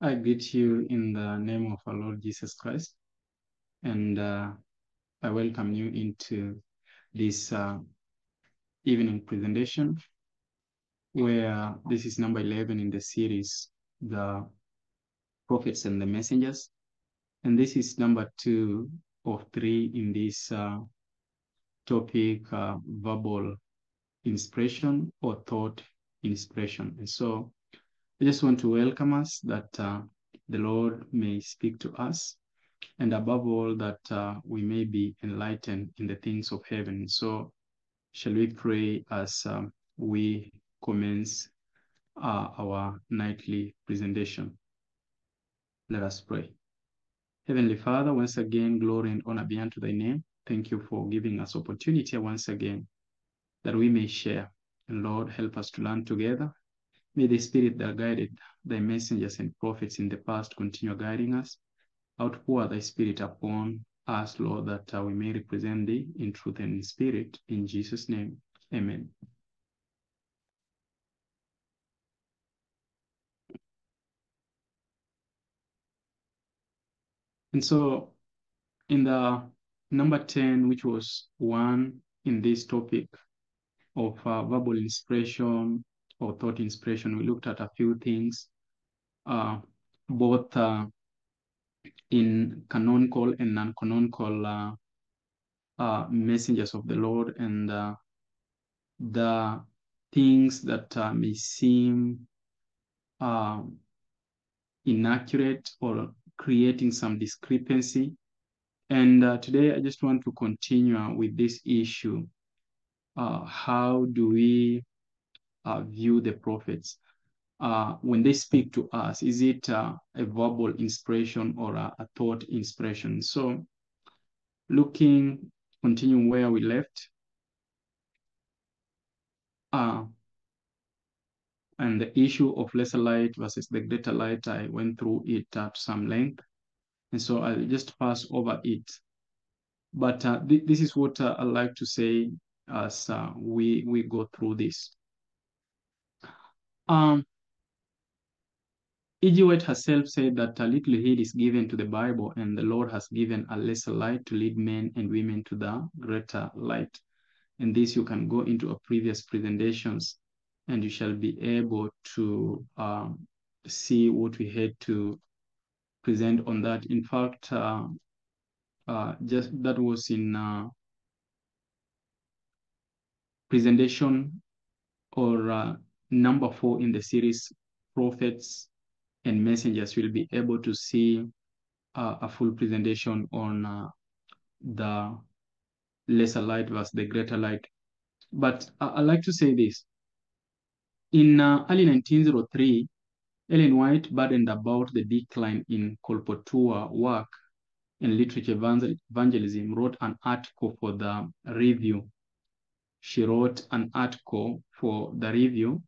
I greet you in the name of our Lord Jesus Christ, and uh, I welcome you into this uh, evening presentation, where this is number 11 in the series, The Prophets and the Messengers. And this is number two of three in this uh, topic, uh, verbal inspiration or thought inspiration. And so I just want to welcome us that uh, the Lord may speak to us, and above all, that uh, we may be enlightened in the things of heaven. So, shall we pray as um, we commence uh, our nightly presentation? Let us pray. Heavenly Father, once again, glory and honor be unto thy name. Thank you for giving us opportunity once again that we may share. And Lord, help us to learn together May the Spirit that guided thy messengers and prophets in the past continue guiding us. Outpour thy Spirit upon us, Lord, that uh, we may represent thee in truth and in spirit. In Jesus' name, amen. And so, in the number 10, which was one in this topic of uh, verbal inspiration or thought inspiration, we looked at a few things, uh, both uh, in canonical and non-canonical uh, uh, messengers of the Lord and uh, the things that uh, may seem uh, inaccurate or creating some discrepancy. And today I just want to continue with this issue. How do we uh, view the prophets? Uh, when they speak to us, is it uh, a verbal inspiration or a, a, thought inspiration? So, looking, continuing where we left, uh, and the issue of lesser light versus the greater light, I went through it at some length, and so I'll just pass over it. But uh, th this is what uh, I like to say as uh, we we go through this. Um, E.G. White herself said that a little heed is given to the Bible, and the Lord has given a lesser light to lead men and women to the greater light. And this you can go into a previous presentations, and you shall be able to um, see what we had to present on that. In fact, uh, uh, just that was in uh, presentation or uh, number four in the series, Prophets and messengers will be able to see uh, a full presentation on uh, the lesser light versus the greater light. But uh, I like to say this. In early 1903, Ellen White burdened about the decline in colporteur work and literature evangelism, wrote an article for the review. She wrote an article for the review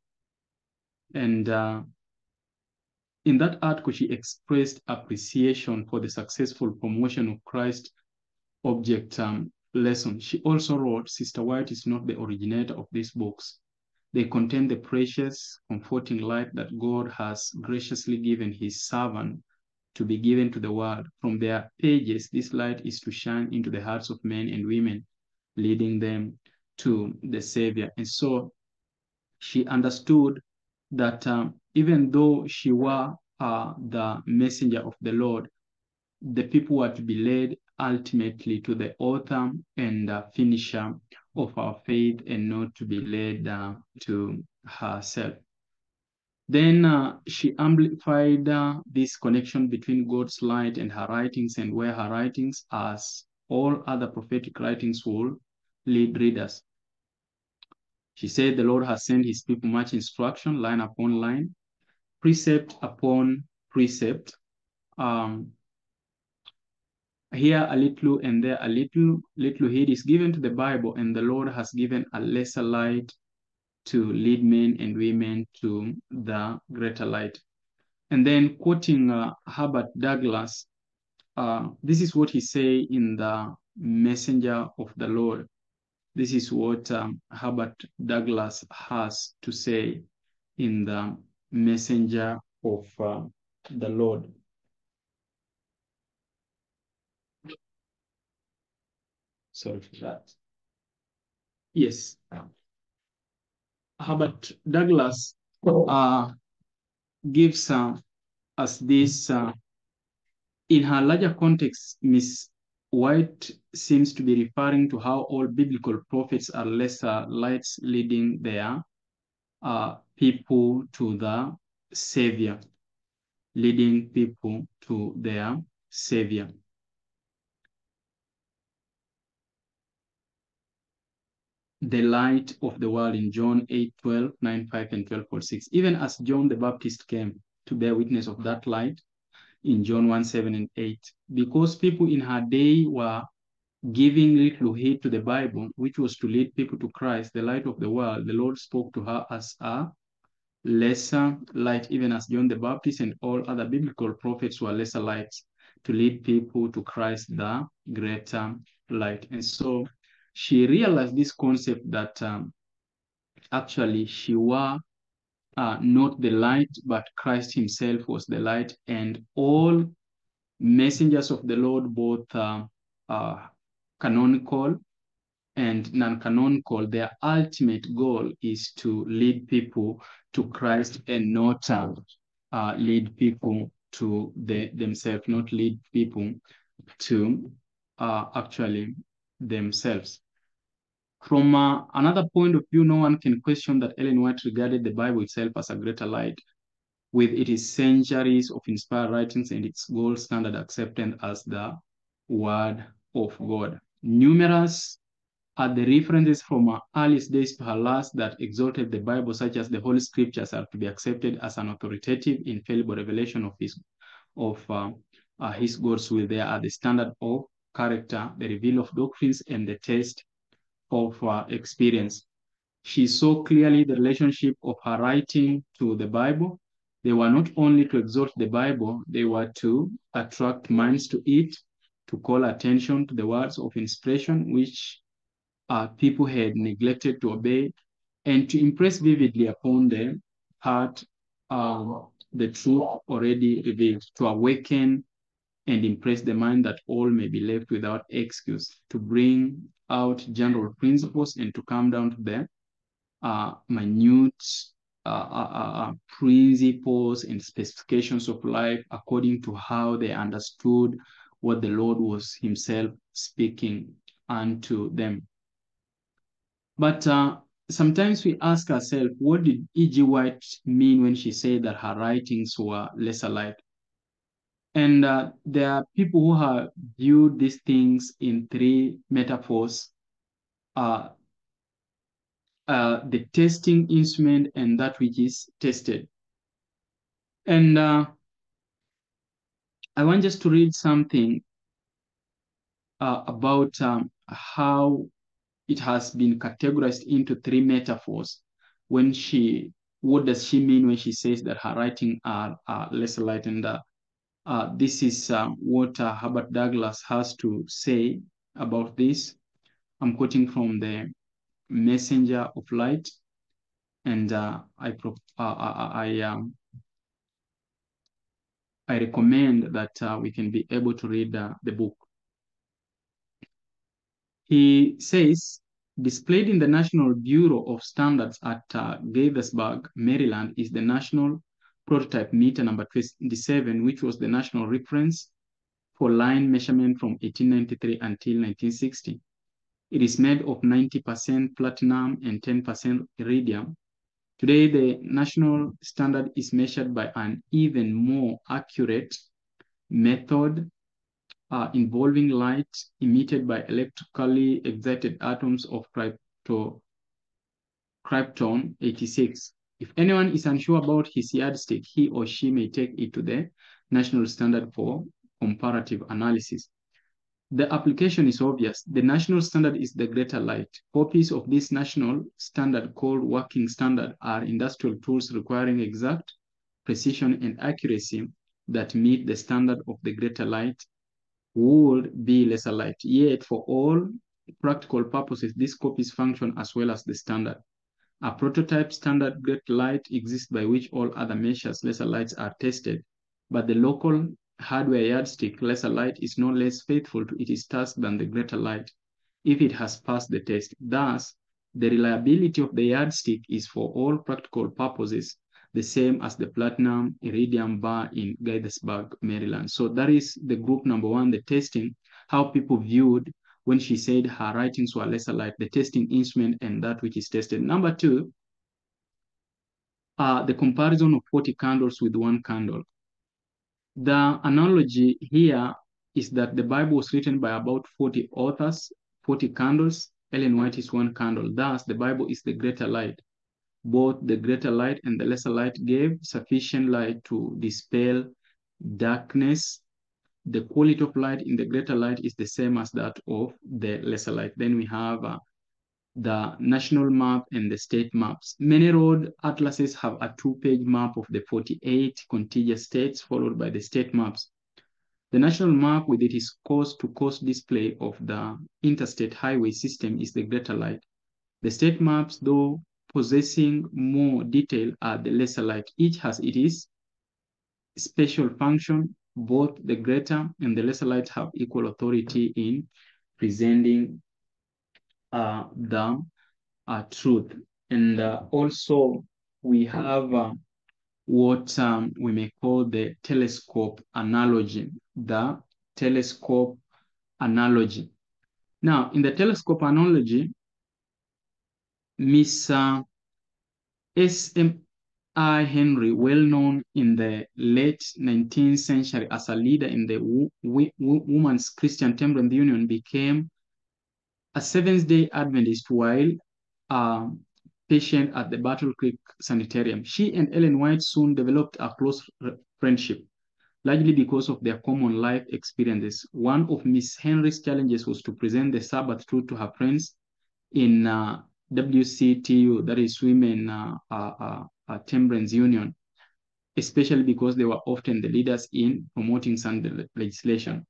and uh, in that article, she expressed appreciation for the successful promotion of Christ object um, lesson. She also wrote, Sister White is not the originator of these books. They contain the precious, comforting light that God has graciously given his servant to be given to the world. From their pages, this light is to shine into the hearts of men and women, leading them to the Savior. And so she understood that um, even though she were uh, the messenger of the Lord, the people were to be led ultimately to the author and uh, finisher of our faith and not to be led uh, to herself. Then uh, she amplified uh, this connection between God's light and her writings and where her writings, as all other prophetic writings, will lead readers. She said the Lord has sent his people much instruction, line upon line, precept upon precept. Um, here a little and there a little, little heed is given to the Bible, and the Lord has given a lesser light to lead men and women to the greater light. And then quoting uh, Herbert Douglass, uh, this is what he say in the Messenger of the Lord. This is what um, Herbert Douglass has to say in the Messenger of uh, the Lord. Sorry for that. Yes. Herbert Douglass uh, gives uh, us this uh, in her larger context, Miss White seems to be referring to how all biblical prophets are lesser lights leading their uh, people to the Savior, leading people to their Savior. The light of the world in John 8, 12, 9, 5, and 12, six. Even as John the Baptist came to bear witness of that light in John 1, 7, and 8. Because people in her day were giving little heed to the Bible, which was to lead people to Christ, the light of the world, the Lord spoke to her as a lesser light, even as John the Baptist and all other biblical prophets were lesser lights to lead people to Christ, the greater light. And so she realized this concept that um, actually she were uh, not the light, but Christ himself was the light, and all messengers of the Lord, both uh, uh, canonical and non-canonical, their ultimate goal is to lead people to Christ and not uh, uh, lead people to the, themselves, not lead people to uh, actually themselves. From uh, another point of view, no one can question that Ellen White regarded the Bible itself as a greater light, with its centuries of inspired writings and its gold standard accepted as the Word of God. Numerous are the references from her earliest days to her last that exalted the Bible, such as the Holy Scriptures are to be accepted as an authoritative, infallible revelation of His of uh, uh, His God's will. They are the standard of character, the reveal of doctrines, and the test of uh, experience. She saw clearly the relationship of her writing to the Bible. They were not only to exalt the Bible, they were to attract minds to it, to call attention to the words of inspiration, which uh, people had neglected to obey, and to impress vividly upon the heart um, the truth already revealed, to awaken and impress the mind that all may be left without excuse, to bring out general principles and to come down to the uh, minute uh, uh, principles and specifications of life according to how they understood what the Lord was himself speaking unto them. But uh, sometimes we ask ourselves, what did E.G. White mean when she said that her writings were lesser light? And uh, there are people who have viewed these things in three metaphors. Uh, uh, the testing instrument and that which is tested. And uh, I want just to read something uh, about um, how it has been categorized into three metaphors. When she, what does she mean when she says that her writing are, are less light? And uh, uh, this is uh, what Herbert Douglass has to say about this. I'm quoting from the Messenger of Light, and uh, I I um, I recommend that uh, we can be able to read uh, the book. He says, displayed in the National Bureau of Standards at uh, Gaithersburg, Maryland, is the National Prototype Meter number 27, which was the national reference for line measurement from 1893 until 1960. It is made of 90% platinum and 10% iridium. Today, the national standard is measured by an even more accurate method uh, involving light emitted by electrically excited atoms of crypto, krypton 86. If anyone is unsure about his yardstick, he or she may take it to the national standard for comparative analysis. The application is obvious. The national standard is the greater light. Copies of this national standard called working standard are industrial tools requiring exact precision and accuracy that meet the standard of the greater light would be lesser light. Yet for all practical purposes, these copies function as well as the standard. A prototype standard great light exists by which all other measures lesser lights are tested but the local hardware yardstick lesser light is no less faithful to its task than the greater light if it has passed the test. Thus, the reliability of the yardstick is for all practical purposes the same as the platinum iridium bar in Gaithersburg, Maryland. So that is the group number one, the testing, how people viewed when she said her writings were lesser light, the testing instrument and that which is tested. Number two, uh, the comparison of 40 candles with one candle. The analogy here is that the Bible was written by about 40 authors, 40 candles. Ellen White is one candle. Thus, the Bible is the greater light. Both the greater light and the lesser light gave sufficient light to dispel darkness. The quality of light in the greater light is the same as that of the lesser light. Then we have uh, the national map and the state maps. Many road atlases have a two-page map of the 48 contiguous states followed by the state maps. The national map with its coast-to-coast display of the interstate highway system is the greater light. The state maps, though possessing more detail, are the lesser light. Each has its special function. Both the greater and the lesser light have equal authority in presenting uh, the uh, truth. And uh, also we have uh, what um, we may call the telescope analogy, the telescope analogy. Now, in the telescope analogy, Miss uh, S.M.I. Henry, well known in the late 19th century as a leader in the Women's Christian Temperance Union, became a Seventh-day Adventist while a patient at the Battle Creek Sanitarium. She and Ellen White soon developed a close friendship, largely because of their common life experiences. One of Miss Henry's challenges was to present the Sabbath truth to her friends in uh, WCTU, that is Women uh, uh, Temperance Union, especially because they were often the leaders in promoting Sunday legislation.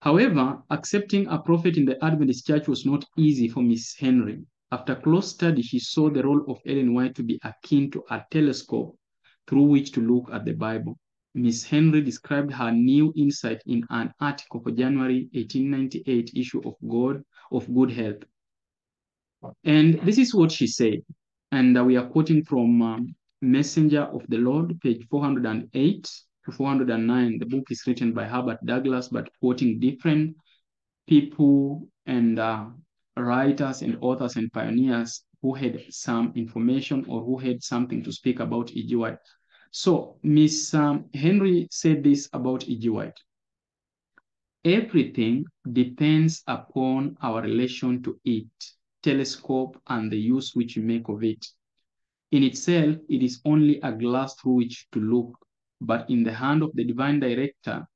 However, accepting a prophet in the Adventist church was not easy for Miss Henry. After close study, she saw the role of Ellen White to be akin to a telescope through which to look at the Bible. Miss Henry described her new insight in an article for January 1898 issue of God of Good Health. And this is what she said. And uh, we are quoting from um, Messenger of the Lord, page 408 to 409. The book is written by Herbert Douglass, but quoting different people and uh, writers and authors and pioneers who had some information or who had something to speak about E.G. White. So Miss um, Henry said this about E.G. White. Everything depends upon our relation to it, telescope, and the use which we make of it. In itself, it is only a glass through which to look but in the hand of the divine director,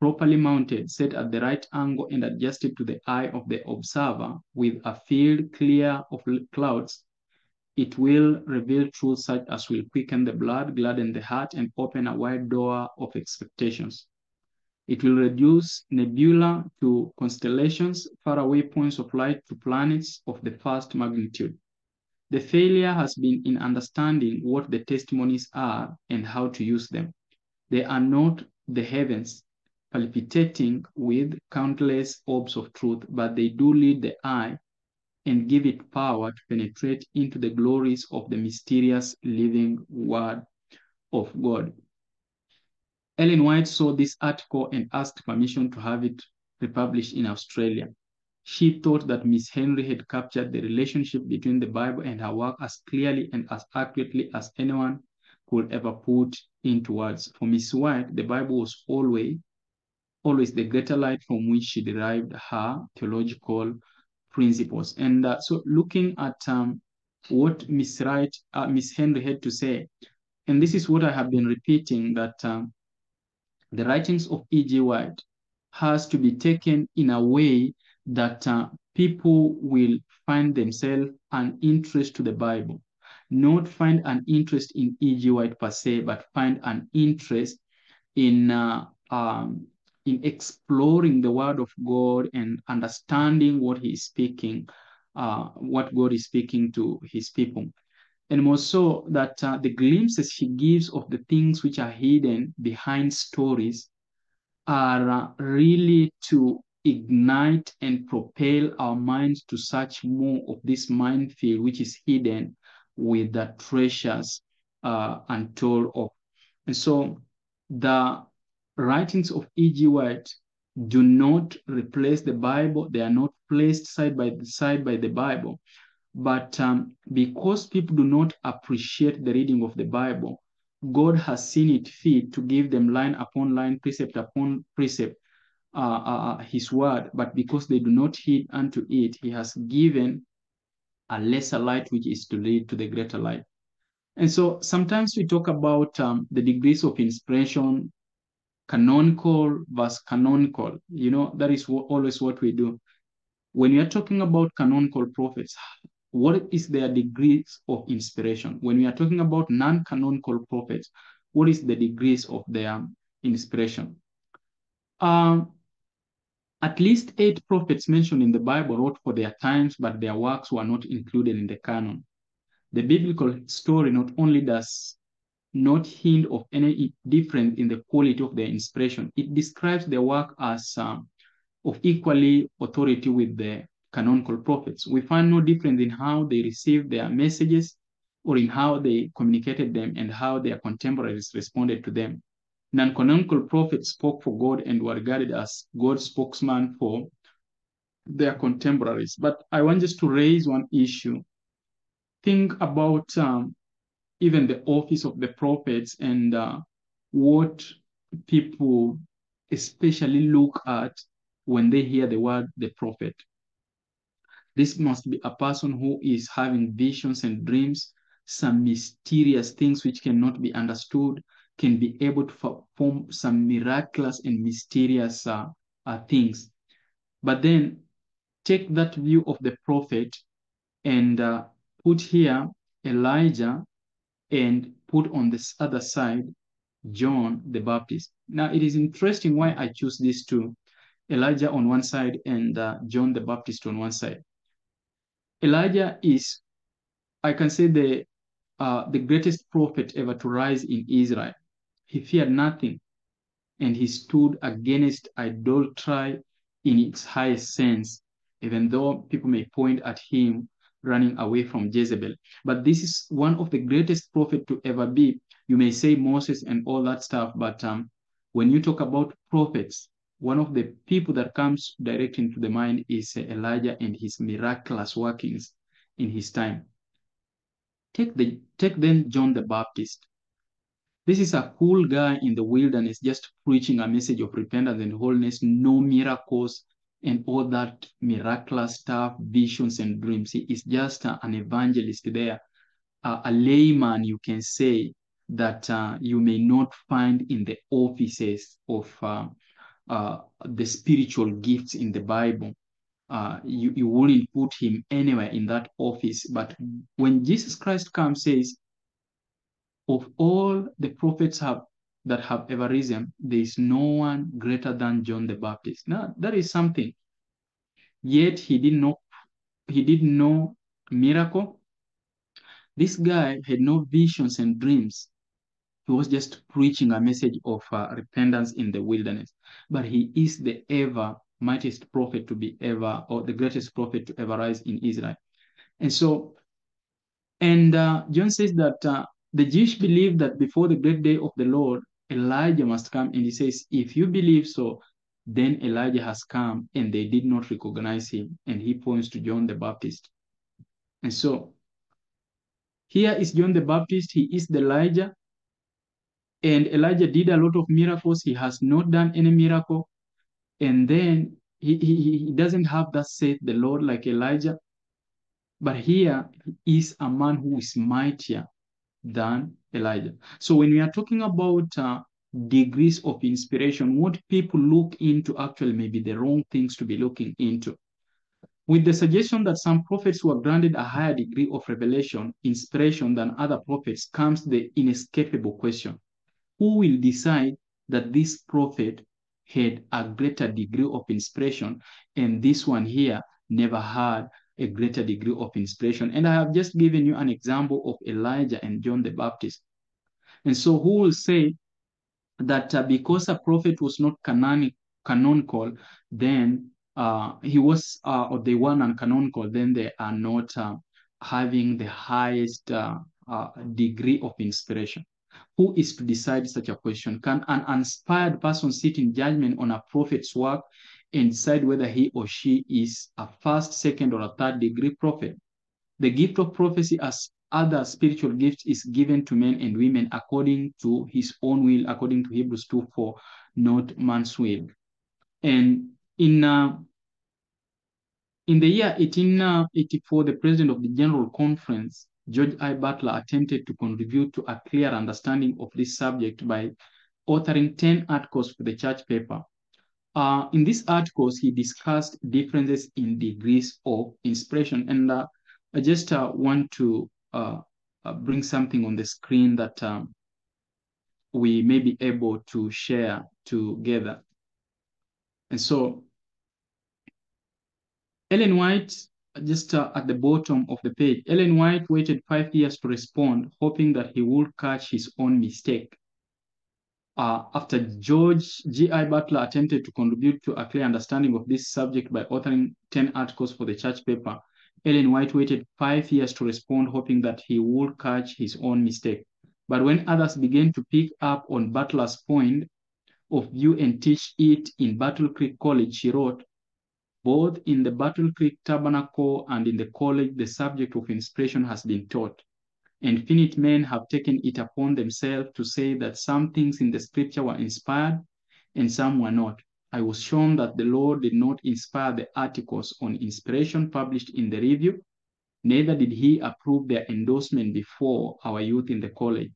properly mounted, set at the right angle and adjusted to the eye of the observer with a field clear of clouds, it will reveal truth such as will quicken the blood, gladden the heart, and open a wide door of expectations. It will reduce nebula to constellations, faraway points of light to planets of the first magnitude. The failure has been in understanding what the testimonies are and how to use them. They are not the heavens palpitating with countless orbs of truth, but they do lead the eye and give it power to penetrate into the glories of the mysterious living word of God. Ellen White saw this article and asked permission to have it republished in Australia. She thought that Miss Henry had captured the relationship between the Bible and her work as clearly and as accurately as anyone could ever put into words. For Miss White, the Bible was always, always the greater light from which she derived her theological principles. And uh, so looking at um, what Miss Wright, uh, Miss Henry had to say, and this is what I have been repeating, that um, the writings of E.G. White has to be taken in a way that uh, people will find themselves an interest to the Bible not find an interest in E.G. White per se, but find an interest in uh, um, in exploring the Word of God and understanding what He is speaking, uh, what God is speaking to His people. And more so that uh, the glimpses she gives of the things which are hidden behind stories are uh, really to ignite and propel our minds to search more of this minefield which is hidden with the treasures uh, untold of. And so the writings of E.G. White do not replace the Bible. They are not placed side by side by the Bible. But um, because people do not appreciate the reading of the Bible, God has seen it fit to give them line upon line, precept upon precept, uh, uh, uh, His word. But because they do not heed unto it, He has given a lesser light, which is to lead to the greater light. And so sometimes we talk about um, the degrees of inspiration, canonical versus canonical. You know, that is always what we do. When we are talking about canonical prophets, what is their degrees of inspiration? When we are talking about non-canonical prophets, what is the degrees of their inspiration? Um, at least eight prophets mentioned in the Bible wrote for their times, but their works were not included in the canon. The biblical story not only does not hint of any difference in the quality of their inspiration, it describes their work as um, of equally authority with the canonical prophets. We find no difference in how they received their messages or in how they communicated them and how their contemporaries responded to them. Non-canonical prophets spoke for God and were regarded as God's spokesman for their contemporaries. But I want just to raise one issue. Think about um, even the office of the prophets and uh, what people especially look at when they hear the word the prophet. This must be a person who is having visions and dreams, some mysterious things which cannot be understood, can be able to perform some miraculous and mysterious uh, uh, things. But then take that view of the prophet and uh, put here Elijah and put on this other side John the Baptist. Now it is interesting why I choose these two, Elijah on one side and uh, John the Baptist on one side. Elijah is, I can say, the uh, the greatest prophet ever to rise in Israel. He feared nothing, and he stood against idolatry in its highest sense, even though people may point at him running away from Jezebel. But this is one of the greatest prophet to ever be. You may say Moses and all that stuff, but um, when you talk about prophets, one of the people that comes direct into the mind is uh, Elijah and his miraculous workings in his time. Take the take then John the Baptist. This is a cool guy in the wilderness just preaching a message of repentance and wholeness, no miracles and all that miraculous stuff, visions and dreams. He is just uh, an evangelist there, uh, a layman, you can say, that uh, you may not find in the offices of uh, the spiritual gifts in the Bible. Uh, you, you wouldn't put him anywhere in that office. But when Jesus Christ comes, says, of all the prophets have that have ever risen, there is no one greater than John the Baptist. Now that is something. Yet he didn't he did no miracle. This guy had no visions and dreams. He was just preaching a message of uh, repentance in the wilderness. But he is the ever mightiest prophet to be ever, or the greatest prophet to ever rise in Israel. And so, and uh, John says that uh, the Jewish believe that before the great day of the Lord, Elijah must come. And he says, if you believe so, then Elijah has come and they did not recognize him. And he points to John the Baptist. And so here is John the Baptist. He is the Elijah. And Elijah did a lot of miracles. He has not done any miracle. And then he, he, he doesn't have that saith the Lord like Elijah. But here is a man who is mightier than Elijah. So when we are talking about uh, degrees of inspiration, what people look into actually may be the wrong things to be looking into. With the suggestion that some prophets were granted a higher degree of revelation, inspiration than other prophets, comes the inescapable question. Who will decide that this prophet had a greater degree of inspiration and this one here never had a greater degree of inspiration. And I have just given you an example of Elijah and John the Baptist. And so, who will say that uh, because a prophet was not canonic, canonical, then uh, he was, uh, or they were non-canonical, then they are not uh, having the highest uh, uh, degree of inspiration. Who is to decide such a question? Can an inspired person sit in judgment on a prophet's work and decide whether he or she is a first, second, or a third degree prophet? The gift of prophecy, as other spiritual gifts, is given to men and women according to his own will, according to Hebrews 2 4, not man's will. And in uh, in the year 1884, the president of the General Conference, George I. Butler, attempted to contribute to a clear understanding of this subject by authoring 10 articles for the church paper. Uh, in these articles, he discussed differences in degrees of inspiration. And uh, I just uh, want to uh, uh, bring something on the screen that um, we may be able to share together. And so Ellen White, just uh, at the bottom of the page, Ellen White waited five years to respond, hoping that he would catch his own mistake. Uh, after George G.I. Butler attempted to contribute to a clear understanding of this subject by authoring 10 articles for the church paper, Ellen White waited five years to respond, hoping that he would catch his own mistake. But when others began to pick up on Butler's point of view and teach it in Battle Creek College, she wrote, both in the Battle Creek Tabernacle and in the college, the subject of inspiration has been taught. Infinite men have taken it upon themselves to say that some things in the scripture were inspired and some were not. I was shown that the Lord did not inspire the articles on inspiration published in the review, neither did he approve their endorsement before our youth in the college.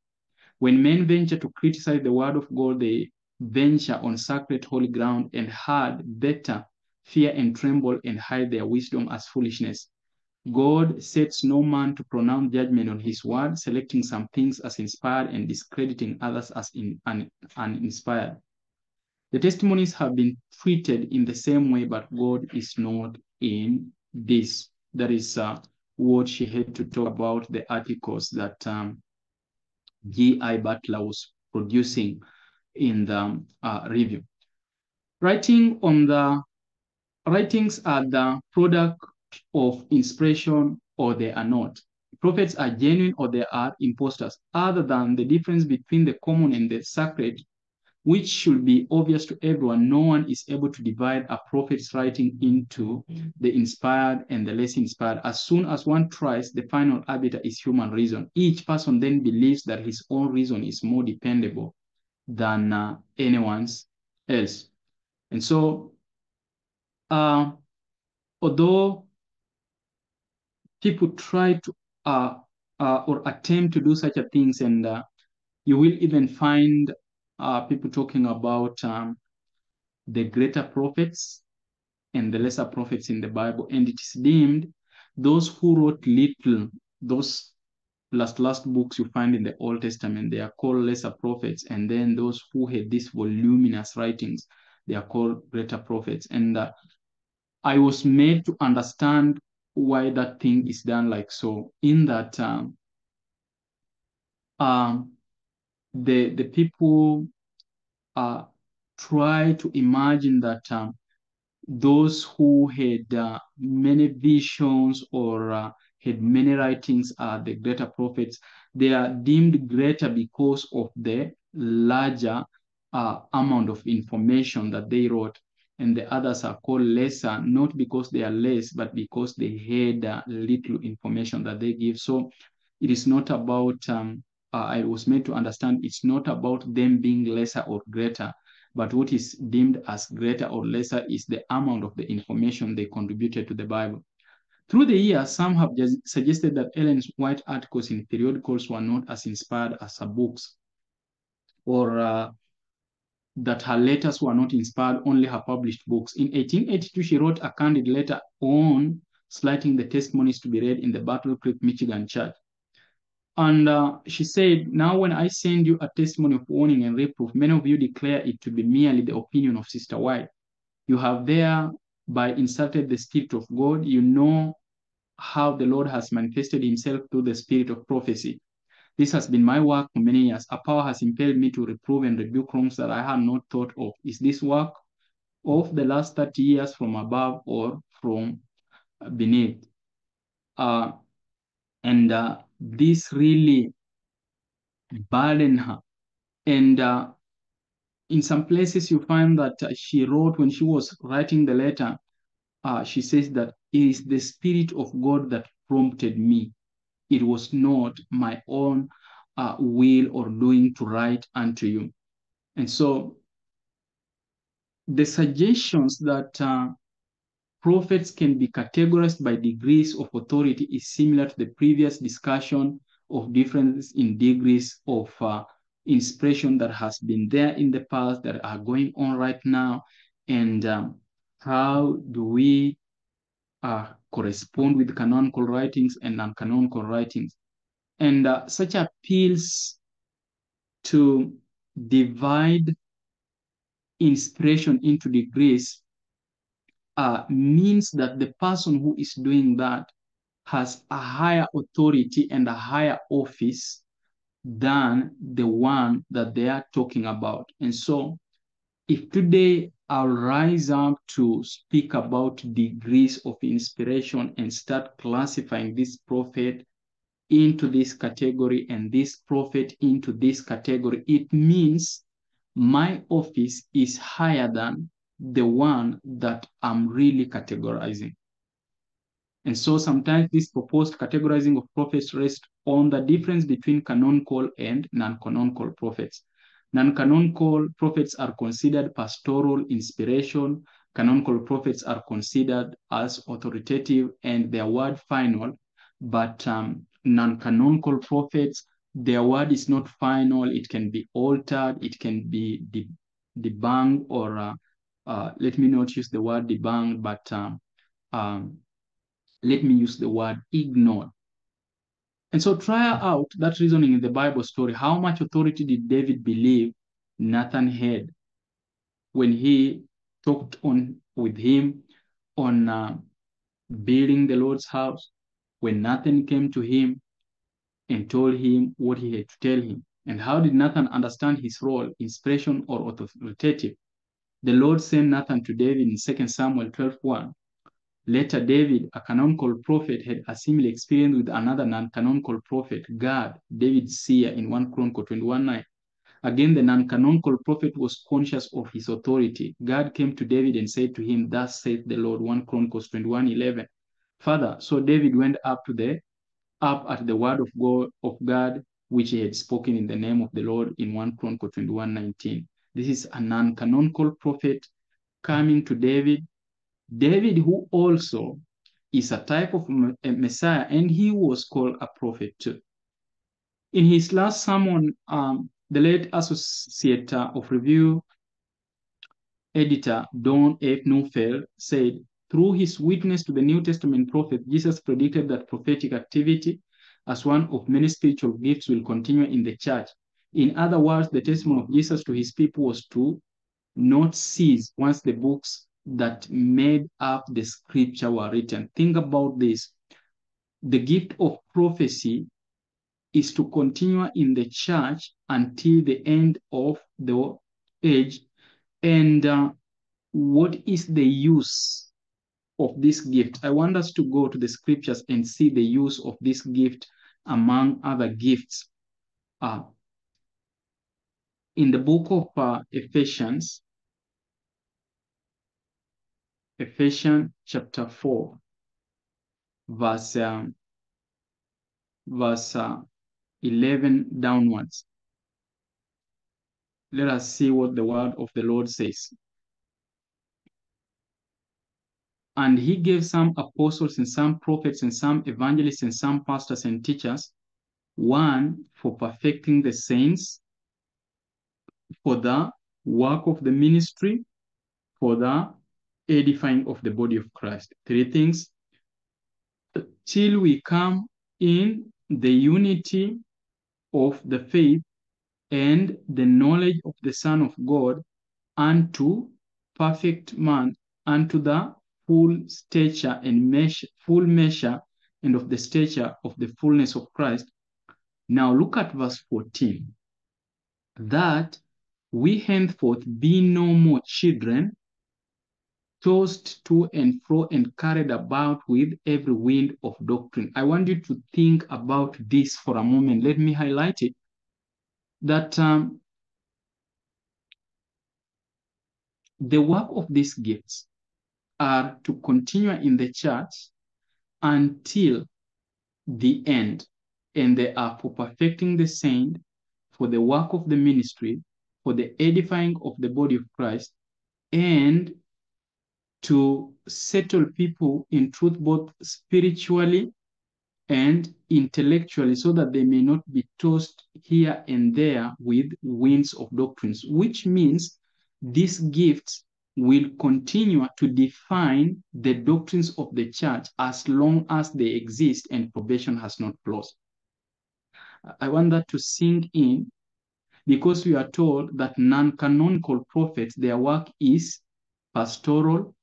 When men venture to criticize the word of God, they venture on sacred holy ground and had better fear and tremble and hide their wisdom as foolishness. God sets no man to pronounce judgment on his word, selecting some things as inspired and discrediting others as in, un, uninspired. The testimonies have been treated in the same way, but God is not in this. That is uh, what she had to talk about the articles that um, G.I. Butler was producing in the uh, review. Writing on the writings are the product of inspiration or they are not. Prophets are genuine or they are imposters, other than the difference between the common and the sacred, which should be obvious to everyone. No one is able to divide a prophet's writing into the inspired and the less inspired. As soon as one tries, the final arbiter is human reason. Each person then believes that his own reason is more dependable than uh, anyone's else. And so, uh, although people try to uh, uh, or attempt to do such a things, and uh, you will even find uh, people talking about um, the greater prophets and the lesser prophets in the Bible, and it is deemed those who wrote little, those last last books you find in the Old Testament, they are called lesser prophets, and then those who had these voluminous writings, they are called greater prophets. And uh, I was made to understand why that thing is done like so. In that, um, um, the the people uh, try to imagine that um, those who had uh, many visions or uh, had many writings are the greater prophets. They are deemed greater because of the larger uh, amount of information that they wrote. And the others are called lesser, not because they are less, but because they had uh, little information that they give. So it is not about, um, uh, I was made to understand, it's not about them being lesser or greater, but what is deemed as greater or lesser is the amount of the information they contributed to the Bible. Through the years, some have suggested that Ellen White articles in periodicals were not as inspired as her books, or uh, that her letters were not inspired, only her published books. In 1882, she wrote a candid letter on slighting the testimonies to be read in the Battle Creek, Michigan church. And uh, she said, Now, when I send you a testimony of warning and reproof, many of you declare it to be merely the opinion of Sister White. You have thereby insulted the Spirit of God. You know how the Lord has manifested himself through the spirit of prophecy. This has been my work for many years. A power has impelled me to reprove and rebuke wrongs that I had not thought of. Is this work of the last 30 years from above or from beneath? Uh, and uh, this really burdened her. And uh, in some places, you find that she wrote when she was writing the letter, uh, she says that it is the Spirit of God that prompted me. It was not my own uh, will or doing to write unto you. And so the suggestions that uh, prophets can be categorized by degrees of authority is similar to the previous discussion of differences in degrees of uh, inspiration that has been there in the past that are going on right now and um, how do we uh, correspond with canonical writings and non-canonical writings and uh, such appeals to divide inspiration into degrees uh, means that the person who is doing that has a higher authority and a higher office than the one that they are talking about. And so, if today I'll rise up to speak about degrees of inspiration and start classifying this prophet into this category and this prophet into this category, it means my office is higher than the one that I'm really categorizing. And so sometimes this proposed categorizing of prophets rests on the difference between canonical and non-canonical prophets. Non-canonical prophets are considered pastoral inspiration. Canonical prophets are considered as authoritative and their word final. But um, non-canonical prophets, their word is not final. It can be altered. It can be de debunked or uh, uh, let me not use the word debunked, but um, um, let me use the word ignored. And so try out that reasoning in the Bible story. How much authority did David believe Nathan had when he talked on with him on uh, building the Lord's house? When Nathan came to him and told him what he had to tell him. And how did Nathan understand his role, inspiration or authoritative? The Lord sent Nathan to David in 2 Samuel 12:1. Later, David, a canonical prophet, had a similar experience with another non-canonical prophet, Gad, David's seer in 1 Chronicle 21:9. Again, the non-canonical prophet was conscious of his authority. God came to David and said to him, Thus saith the Lord, 1 Chronicles 21:11. Further, so David went up to the up at the word of God of God, which he had spoken in the name of the Lord in 1 Chronicle 21:19. This is a non-canonical prophet coming to David. David, who also is a type of a Messiah, and he was called a prophet too. In his last sermon, um, the late associate of review editor Don F. Neufeld said, through his witness to the New Testament prophet, Jesus predicted that prophetic activity as one of many spiritual gifts will continue in the church. In other words, the testimony of Jesus to his people was to not cease once the books that made up the scripture were written. Think about this. The gift of prophecy is to continue in the church until the end of the age. And uh, what is the use of this gift? I want us to go to the scriptures and see the use of this gift among other gifts. Uh, in the book of uh, Ephesians, Ephesians chapter 4, verse, um, verse uh, 11 downwards. Let us see what the word of the Lord says. And he gave some apostles and some prophets and some evangelists and some pastors and teachers, one for perfecting the saints, for the work of the ministry, for the edifying of the body of Christ. Three things. Till we come in the unity of the faith and the knowledge of the Son of God unto perfect man, unto the full stature and measure, full measure and of the stature of the fullness of Christ. Now look at verse 14. That we henceforth be no more children, tossed to and fro and carried about with every wind of doctrine. I want you to think about this for a moment. Let me highlight it. That um, the work of these gifts are to continue in the church until the end. And they are for perfecting the saint, for the work of the ministry, for the edifying of the body of Christ, and to settle people in truth both spiritually and intellectually so that they may not be tossed here and there with winds of doctrines, which means these gifts will continue to define the doctrines of the church as long as they exist and probation has not closed. I want that to sink in because we are told that non-canonical prophets, their work is pastoral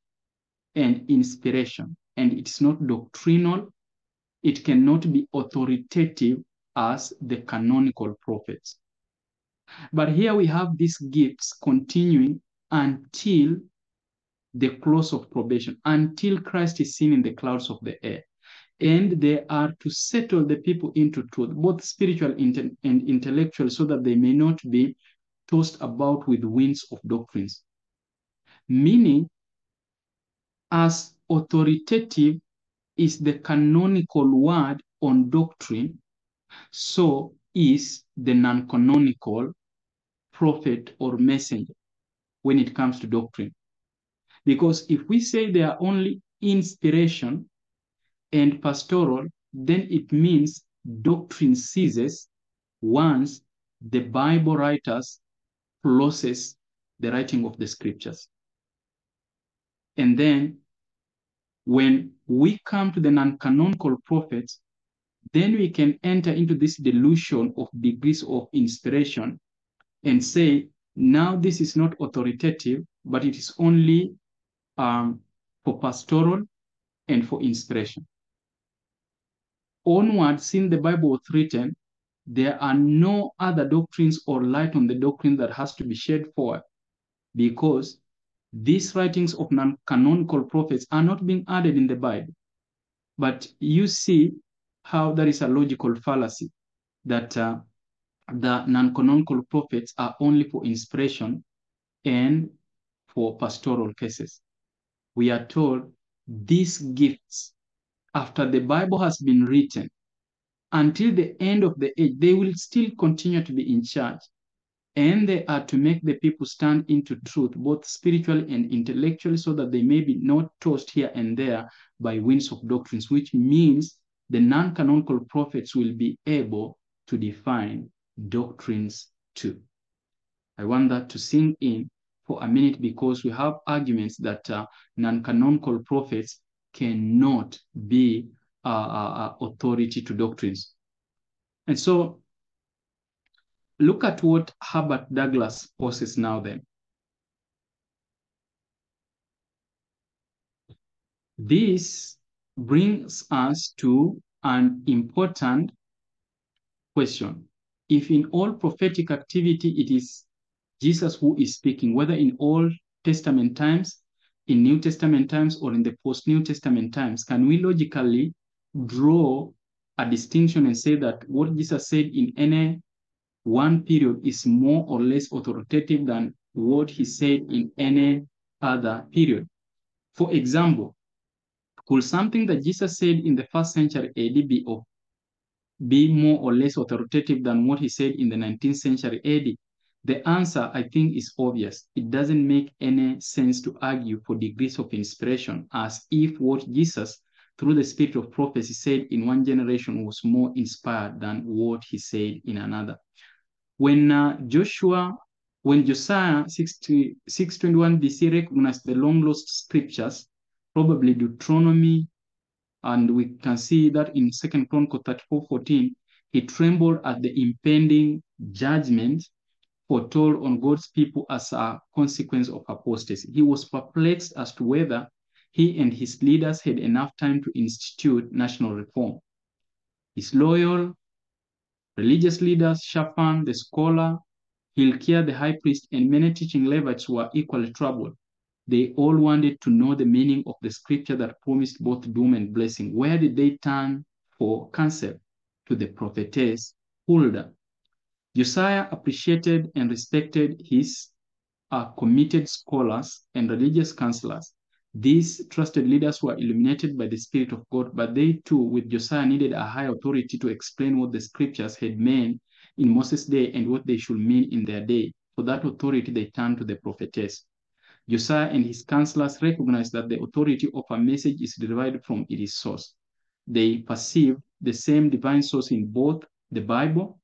and inspiration, and it's not doctrinal. It cannot be authoritative as the canonical prophets. But here we have these gifts continuing until the close of probation, until Christ is seen in the clouds of the air. And they are to settle the people into truth, both spiritual and intellectual, so that they may not be tossed about with winds of doctrines. Meaning, as authoritative is the canonical word on doctrine, so is the non canonical prophet or messenger when it comes to doctrine. Because if we say they are only inspiration and pastoral, then it means doctrine ceases once the Bible writers process the writing of the scriptures. And then when we come to the non-canonical prophets, then we can enter into this delusion of degrees of inspiration and say, now this is not authoritative, but it is only um, for pastoral and for inspiration. Onward, since the Bible was written, there are no other doctrines or light on the doctrine that has to be shed forward because these writings of non-canonical prophets are not being added in the Bible. But you see how there is a logical fallacy that uh, the non-canonical prophets are only for inspiration and for pastoral cases. We are told these gifts, after the Bible has been written, until the end of the age, they will still continue to be in charge. And they are to make the people stand into truth, both spiritually and intellectually, so that they may be not tossed here and there by winds of doctrines, which means the non canonical prophets will be able to define doctrines too. I want that to sink in for a minute because we have arguments that uh, non-canonical prophets cannot be uh, uh, authority to doctrines. And so look at what Herbert Douglass poses now then. This brings us to an important question if in all prophetic activity it is Jesus who is speaking, whether in Old Testament times, in New Testament times, or in the post New Testament times, can we logically draw a distinction and say that what Jesus said in any one period is more or less authoritative than what he said in any other period? For example, could something that Jesus said in the first century AD be of be more or less authoritative than what he said in the 19th century AD? The answer, I think, is obvious. It doesn't make any sense to argue for degrees of inspiration as if what Jesus, through the spirit of prophecy, said in one generation was more inspired than what he said in another. When uh, Joshua, when Josiah 60, 621 BC recognized the long lost scriptures, probably Deuteronomy, and we can see that in Second Chronicle 34, 14, he trembled at the impending judgment foretold on God's people as a consequence of apostasy. He was perplexed as to whether he and his leaders had enough time to institute national reform. His loyal religious leaders, Shaphan the scholar, Hilkiah the high priest, and many teaching Levites were equally troubled. They all wanted to know the meaning of the scripture that promised both doom and blessing. Where did they turn for counsel? To the prophetess Huldah. Josiah appreciated and respected his uh, committed scholars and religious counselors. These trusted leaders were illuminated by the Spirit of God, but they too, with Josiah, needed a high authority to explain what the scriptures had meant in Moses' day and what they should mean in their day. For that authority, they turned to the prophetess. Josiah and his counselors recognized that the authority of a message is derived from its source. They perceived the same divine source in both the Bible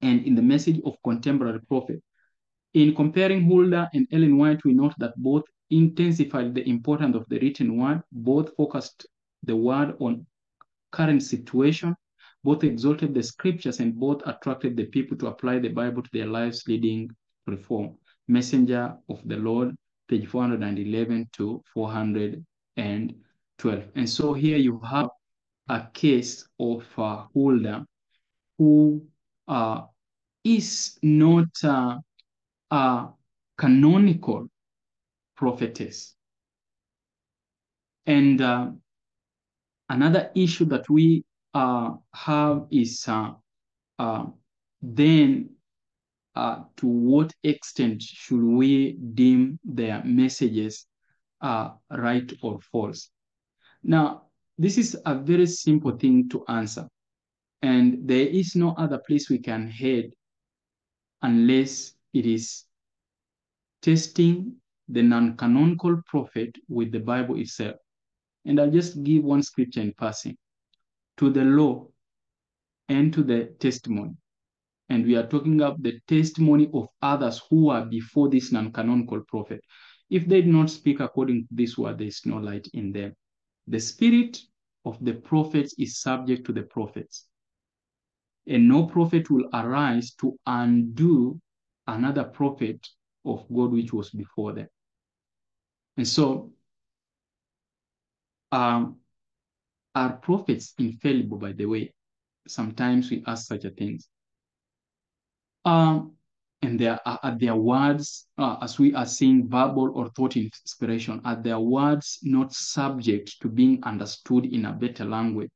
and in the message of contemporary prophet. In comparing Huldah and Ellen White, we note that both intensified the importance of the written word, both focused the word on current situation, both exalted the scriptures, and both attracted the people to apply the Bible to their lives, leading reform. Messenger of the Lord, page 411 to 412. And so here you have a case of a Huldah who uh, is not uh, a canonical prophetess. And uh, another issue that we uh, have is uh, uh then uh, to what extent should we deem their messages uh, right or false? Now, this is a very simple thing to answer. And there is no other place we can head unless it is testing the non-canonical prophet with the Bible itself. And I'll just give one scripture in passing. To the law and to the testimony. And we are talking about the testimony of others who are before this non-canonical prophet. If they do not speak according to this word, there is no light in them. The spirit of the prophets is subject to the prophets. And no prophet will arise to undo another prophet of God which was before them. And so, um, are prophets infallible, by the way? Sometimes we ask such a things. Um, and their, are their words, uh, as we are seeing verbal or thought inspiration, are their words not subject to being understood in a better language?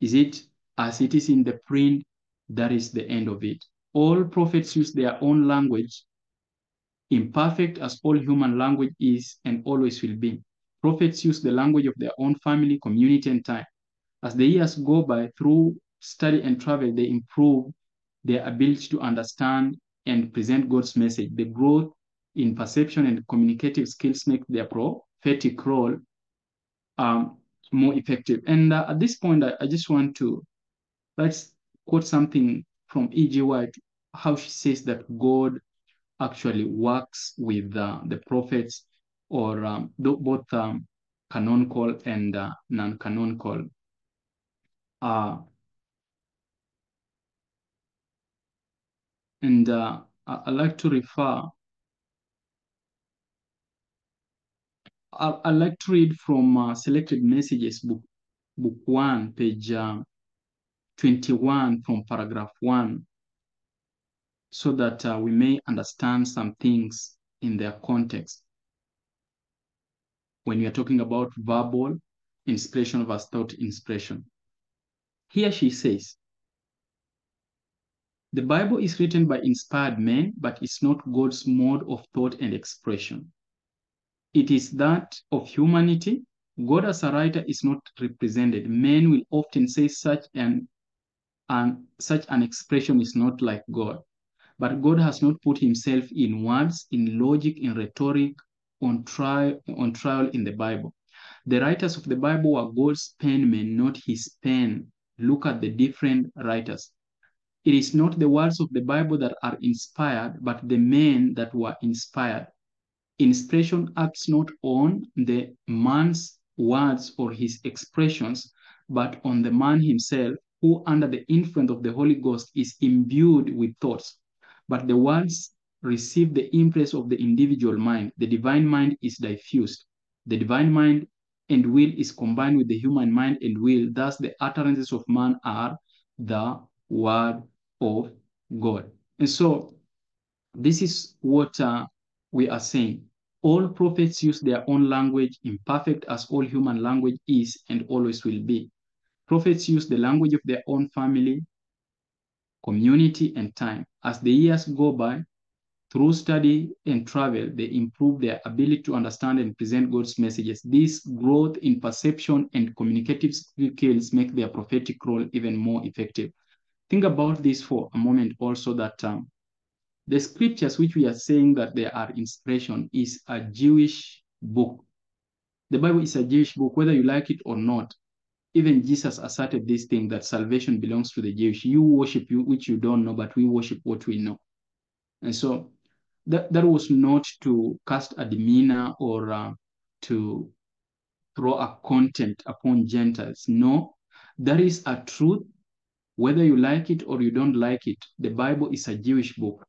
Is it as it is in the print? That is the end of it. All prophets use their own language imperfect as all human language is and always will be. Prophets use the language of their own family, community, and time. As the years go by, through study and travel, they improve their ability to understand and present God's message. The growth in perception and communicative skills make their prophetic role um, more effective. And uh, at this point, I, I just want to let's quote something from E.G. White, how she says that God actually works with uh, the prophets or um, both um, canonical and uh, non-canonical. Uh, and uh, I, like to refer, I, I like to read from uh, Selected Messages, book, book 1, page uh, 21 from paragraph 1 so that uh, we may understand some things in their context. When we are talking about verbal inspiration versus thought inspiration. Here she says, the Bible is written by inspired men, but it's not God's mode of thought and expression. It is that of humanity. God as a writer is not represented. Men will often say such an, an such an expression is not like God. But God has not put himself in words, in logic, in rhetoric, on trial, on trial in the Bible. The writers of the Bible were God's penmen, not his pen. Look at the different writers. It is not the words of the Bible that are inspired, but the men that were inspired. Inspiration acts not on the man's words or his expressions, but on the man himself, who, under the influence of the Holy Ghost, is imbued with thoughts but the words receive the impress of the individual mind. The divine mind is diffused. The divine mind and will is combined with the human mind and will. Thus, the utterances of man are the word of God. And so, this is what uh, we are saying. All prophets use their own language, imperfect as all human language is and always will be. Prophets use the language of their own family, community, and time. As the years go by, through study and travel, they improve their ability to understand and present God's messages. This growth in perception and communicative skills make their prophetic role even more effective. Think about this for a moment also that um, the scriptures which we are saying that they are inspiration is a Jewish book. The Bible is a Jewish book, whether you like it or not. Even Jesus asserted this thing that salvation belongs to the Jewish. You worship you, which you don't know, but we worship what we know. And so that, that was not to cast a demeanor or uh, to throw a contempt upon Gentiles. No, that is a truth. Whether you like it or you don't like it, the Bible is a Jewish book.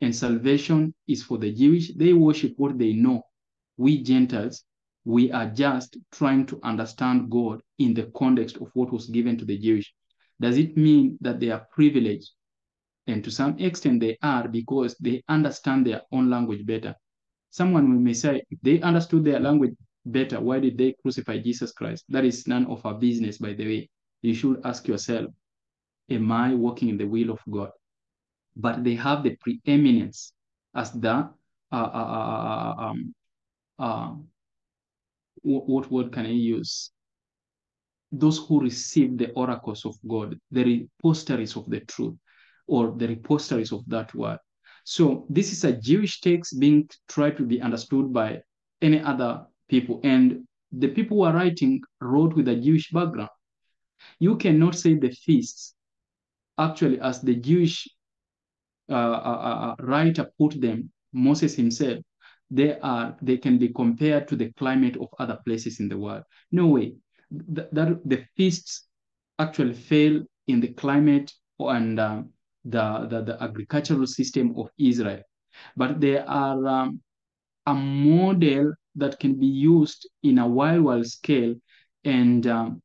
And salvation is for the Jewish. They worship what they know. We Gentiles, we are just trying to understand God in the context of what was given to the Jewish. Does it mean that they are privileged? And to some extent, they are because they understand their own language better. Someone may say, they understood their language better, why did they crucify Jesus Christ? That is none of our business, by the way. You should ask yourself, am I walking in the will of God? But they have the preeminence as the, uh, uh, uh, um, uh, what, word can I use? Those who receive the oracles of God, the repositories of the truth or the repositories of that word. So this is a Jewish text being tried to be understood by any other people. And the people who are writing wrote with a Jewish background. You cannot say the feasts, actually, as the Jewish uh, uh, uh, writer put them, Moses himself, they are they can be compared to the climate of other places in the world. No way. That, that the feasts actually fail in the climate and uh, the, the, the agricultural system of Israel. But they are um, a model that can be used in a wild, wild scale and um,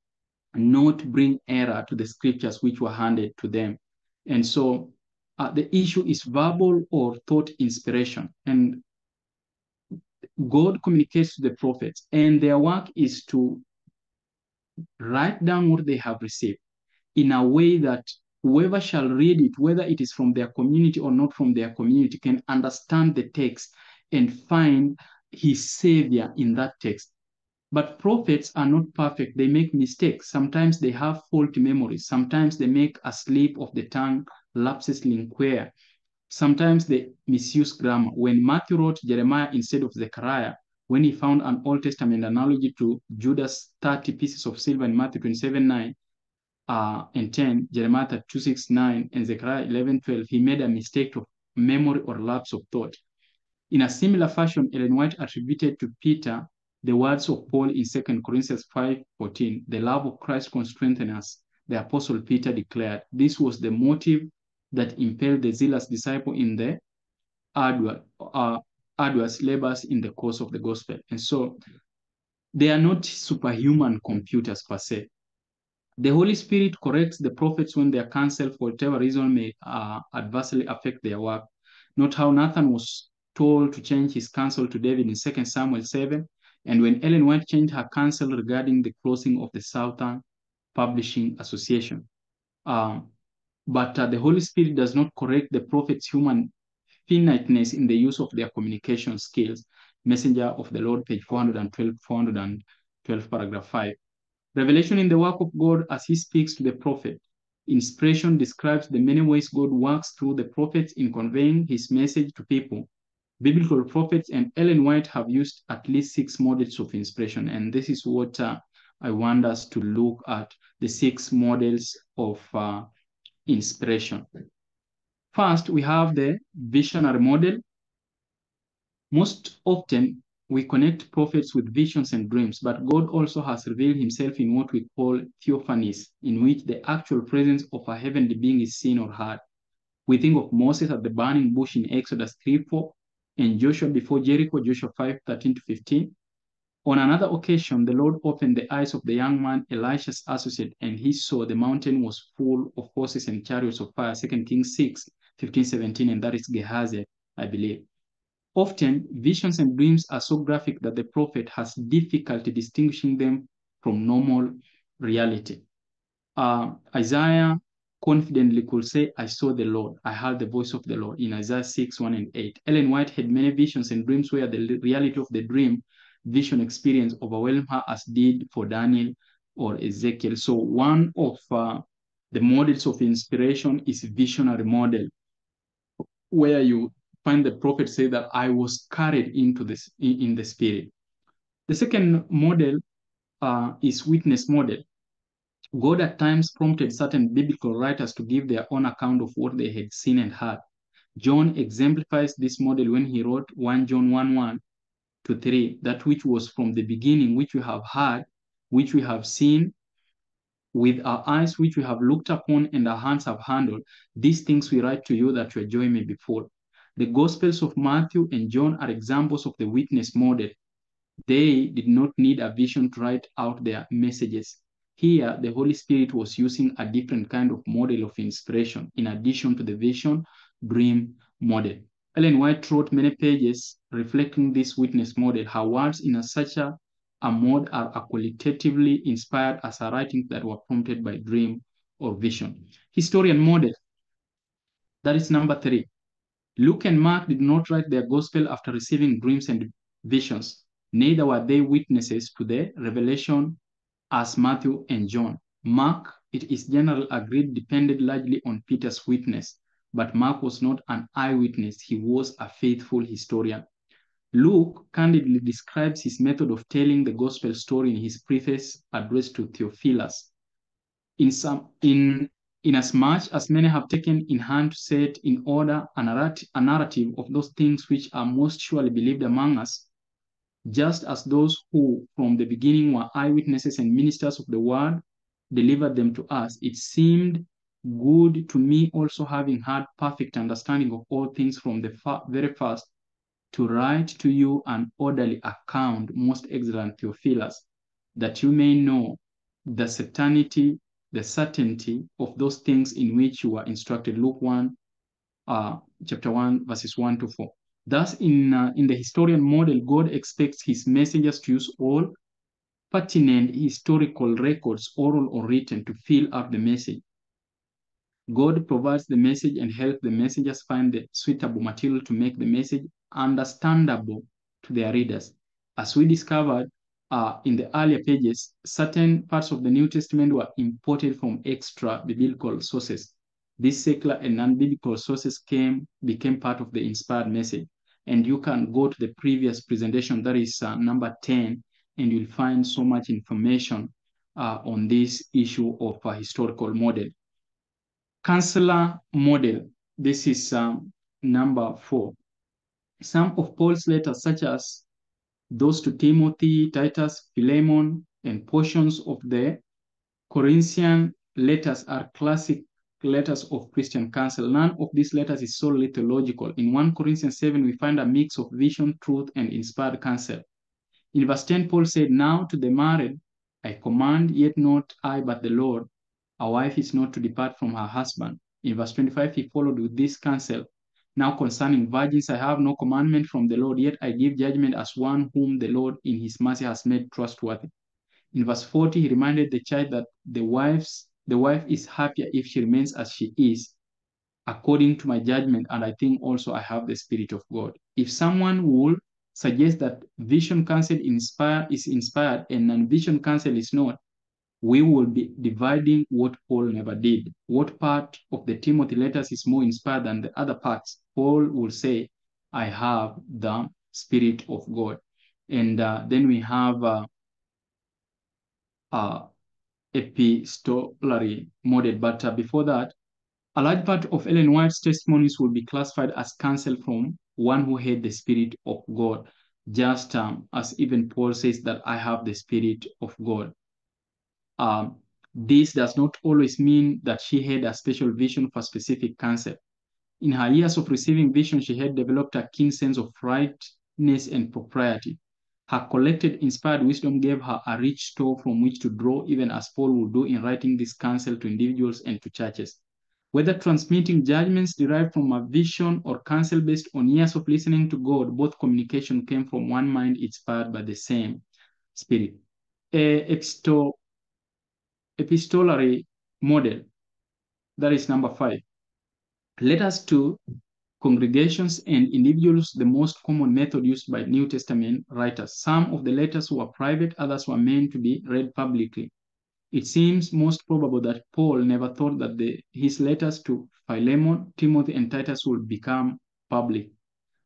not bring error to the scriptures which were handed to them. And so uh, the issue is verbal or thought inspiration. And God communicates to the prophets, and their work is to write down what they have received in a way that whoever shall read it, whether it is from their community or not from their community, can understand the text and find his savior in that text. But prophets are not perfect. They make mistakes. Sometimes they have faulty memories. Sometimes they make a slip of the tongue, lapsus linguae. Sometimes they misuse grammar. When Matthew wrote Jeremiah instead of Zechariah, when he found an Old Testament analogy to Judas' 30 pieces of silver in Matthew 27 9, uh, and 10, Jeremiah 2, 6, 9, and Zechariah 11, 12, he made a mistake of memory or lapse of thought. In a similar fashion, Ellen White attributed to Peter the words of Paul in 2 Corinthians 5, 14, the love of Christ can strengthen us, the apostle Peter declared. This was the motive that impelled the zealous disciple in the arduous, uh, arduous labors in the course of the gospel. And so they are not superhuman computers per se. The Holy Spirit corrects the prophets when their counsel, for whatever reason, may uh, adversely affect their work. Note how Nathan was told to change his counsel to David in 2 Samuel 7, and when Ellen White changed her counsel regarding the closing of the Southern Publishing Association. Um, but uh, the Holy Spirit does not correct the prophet's human finiteness in the use of their communication skills. Messenger of the Lord, page 412, 412, paragraph 5. Revelation in the work of God as he speaks to the prophet. Inspiration describes the many ways God works through the prophets in conveying his message to people. Biblical prophets and Ellen White have used at least six models of inspiration, and this is what uh, I want us to look at the six models of uh, inspiration. First, we have the visionary model. Most often, we connect prophets with visions and dreams, but God also has revealed himself in what we call theophanies, in which the actual presence of a heavenly being is seen or heard. We think of Moses at the burning bush in Exodus 3 4, and Joshua before Jericho, Joshua 5 13 to 15. On another occasion, the Lord opened the eyes of the young man, Elisha's associate, and he saw the mountain was full of horses and chariots of fire. 2 Kings 6, 15, 17, and that is Gehazi, I believe. Often, visions and dreams are so graphic that the prophet has difficulty distinguishing them from normal reality. Uh, Isaiah confidently could say, I saw the Lord, I heard the voice of the Lord in Isaiah 6, 1 and 8. Ellen White had many visions and dreams where the reality of the dream vision experience overwhelmed her as did for Daniel or Ezekiel. So one of uh, the models of inspiration is visionary model, where you find the prophet say that I was carried into this in, in the spirit. The second model uh, is witness model. God at times prompted certain biblical writers to give their own account of what they had seen and heard. John exemplifies this model when he wrote 1 John 1 1 to 3 that which was from the beginning, which we have heard, which we have seen with our eyes, which we have looked upon, and our hands have handled. These things we write to you that your joy may be full. The Gospels of Matthew and John are examples of the witness model. They did not need a vision to write out their messages. Here, the Holy Spirit was using a different kind of model of inspiration in addition to the vision dream model. Ellen White wrote many pages reflecting this witness model. Her words in a, such a, a mode are qualitatively inspired as her writings that were prompted by dream or vision. Historian model. That is number three. Luke and Mark did not write their gospel after receiving dreams and visions. Neither were they witnesses to the revelation as Matthew and John. Mark, it is generally agreed, depended largely on Peter's witness, but Mark was not an eyewitness, he was a faithful historian. Luke candidly describes his method of telling the gospel story in his preface addressed to Theophilus. In some, in as many have taken in hand to set in order a, narrat a narrative of those things which are most surely believed among us, just as those who from the beginning were eyewitnesses and ministers of the word delivered them to us, it seemed good to me also having had perfect understanding of all things from the very first to write to you an orderly account, most excellent Theophilus, that you may know the certainty, the certainty of those things in which you were instructed. Luke 1, uh, chapter 1, verses 1 to 4. Thus, in, uh, in the historian model, God expects his messengers to use all pertinent historical records, oral or written, to fill up the message. God provides the message and helps the messengers find the suitable material to make the message understandable to their readers. As we discovered uh, in the earlier pages, certain parts of the New Testament were imported from extra biblical sources. These secular and non-biblical sources came became part of the inspired message. And you can go to the previous presentation, that is uh, number 10, and you'll find so much information uh, on this issue of a historical model. Counselor model, this is um, number four. Some of Paul's letters, such as those to Timothy, Titus, Philemon, and portions of the Corinthian letters are classic letters of Christian counsel. None of these letters is solely theological. In 1 Corinthians 7, we find a mix of vision, truth, and inspired counsel. In verse 10, Paul said, Now to the married, I command, yet not I, but the Lord. A wife is not to depart from her husband. In verse 25, he followed with this counsel. Now concerning virgins, I have no commandment from the Lord, yet I give judgment as one whom the Lord in his mercy has made trustworthy. In verse 40, he reminded the child that the wives the wife is happier if she remains as she is, according to my judgment, and I think also I have the Spirit of God. If someone would suggest that vision counsel inspire, is inspired and non-vision counsel is not, we will be dividing what Paul never did. What part of the Timothy letters is more inspired than the other parts? Paul will say, I have the Spirit of God. And uh, then we have uh, uh, epistolary model. But uh, before that, a large part of Ellen White's testimonies will be classified as counsel from one who had the Spirit of God, just um, as even Paul says that I have the Spirit of God. Um, this does not always mean that she had a special vision for specific counsel. In her years of receiving vision, she had developed a keen sense of rightness and propriety. Her collected inspired wisdom gave her a rich store from which to draw, even as Paul would do in writing this counsel to individuals and to churches. Whether transmitting judgments derived from a vision or counsel based on years of listening to God, both communication came from one mind inspired by the same spirit. A episto epistolary model, that is number five. Letters to congregations and individuals, the most common method used by New Testament writers. Some of the letters were private, others were meant to be read publicly. It seems most probable that Paul never thought that the, his letters to Philemon, Timothy, and Titus would become public,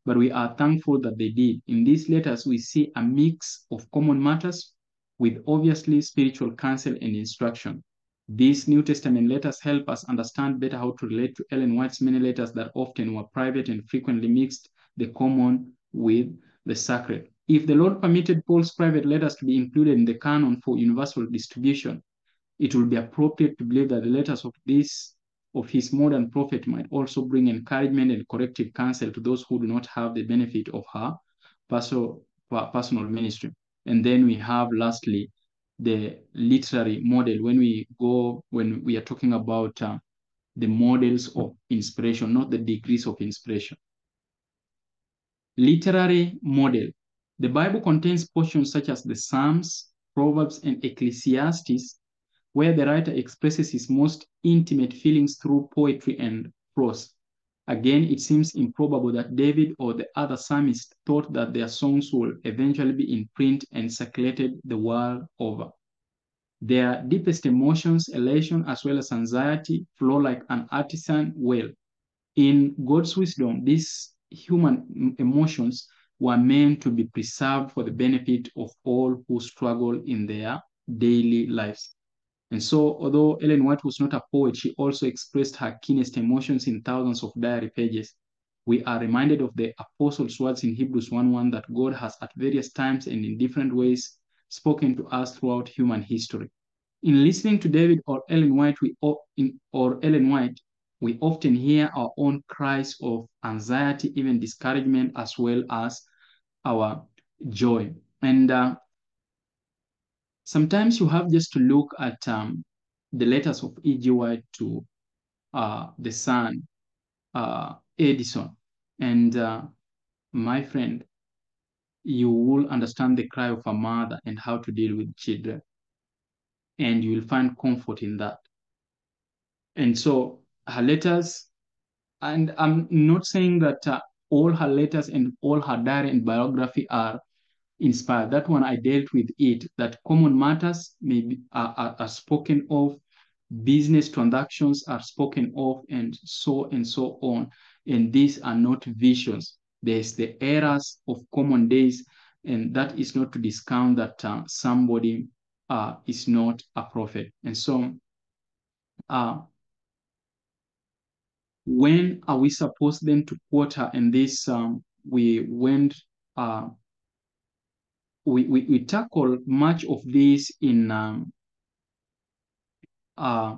but we are thankful that they did. In these letters, we see a mix of common matters with obviously spiritual counsel and instruction. These New Testament letters help us understand better how to relate to Ellen White's many letters that often were private and frequently mixed the common with the sacred. If the Lord permitted Paul's private letters to be included in the canon for universal distribution, it will be appropriate to believe that the letters of this of his modern prophet might also bring encouragement and corrective counsel to those who do not have the benefit of her personal, personal ministry. And then we have lastly the literary model when we go when we are talking about uh, the models of inspiration, not the degrees of inspiration. Literary model. The Bible contains portions such as the Psalms, Proverbs, and Ecclesiastes where the writer expresses his most intimate feelings through poetry and prose. Again, it seems improbable that David or the other psalmists thought that their songs will eventually be in print and circulated the world over. Their deepest emotions, elation, as well as anxiety, flow like an artesian well. In God's wisdom, these human emotions were meant to be preserved for the benefit of all who struggle in their daily lives. And so, although Ellen White was not a poet, she also expressed her keenest emotions in thousands of diary pages. We are reminded of the apostles' words in Hebrews 1:1 that God has at various times and in different ways spoken to us throughout human history. In listening to David or Ellen White, we in, or Ellen White, we often hear our own cries of anxiety, even discouragement, as well as our joy. And uh, sometimes you have just to look at um, the letters of E.G. White to uh, the son, uh, Edson. And uh, my friend, you will understand the cry of a mother and how to deal with children. And you will find comfort in that. And so her letters, and I'm not saying that uh, all her letters and all her diary and biography are inspired. That one I dealt with it, that common matters may be, are, are, are spoken of, business transactions are spoken of, and so and so on. And these are not visions. There's the errors of common days, and that is not to discount that uh, somebody uh, is not a prophet. And so, uh, when are we supposed then to quote her? And this, um, we went uh, we, we, we tackle much of this in um, uh,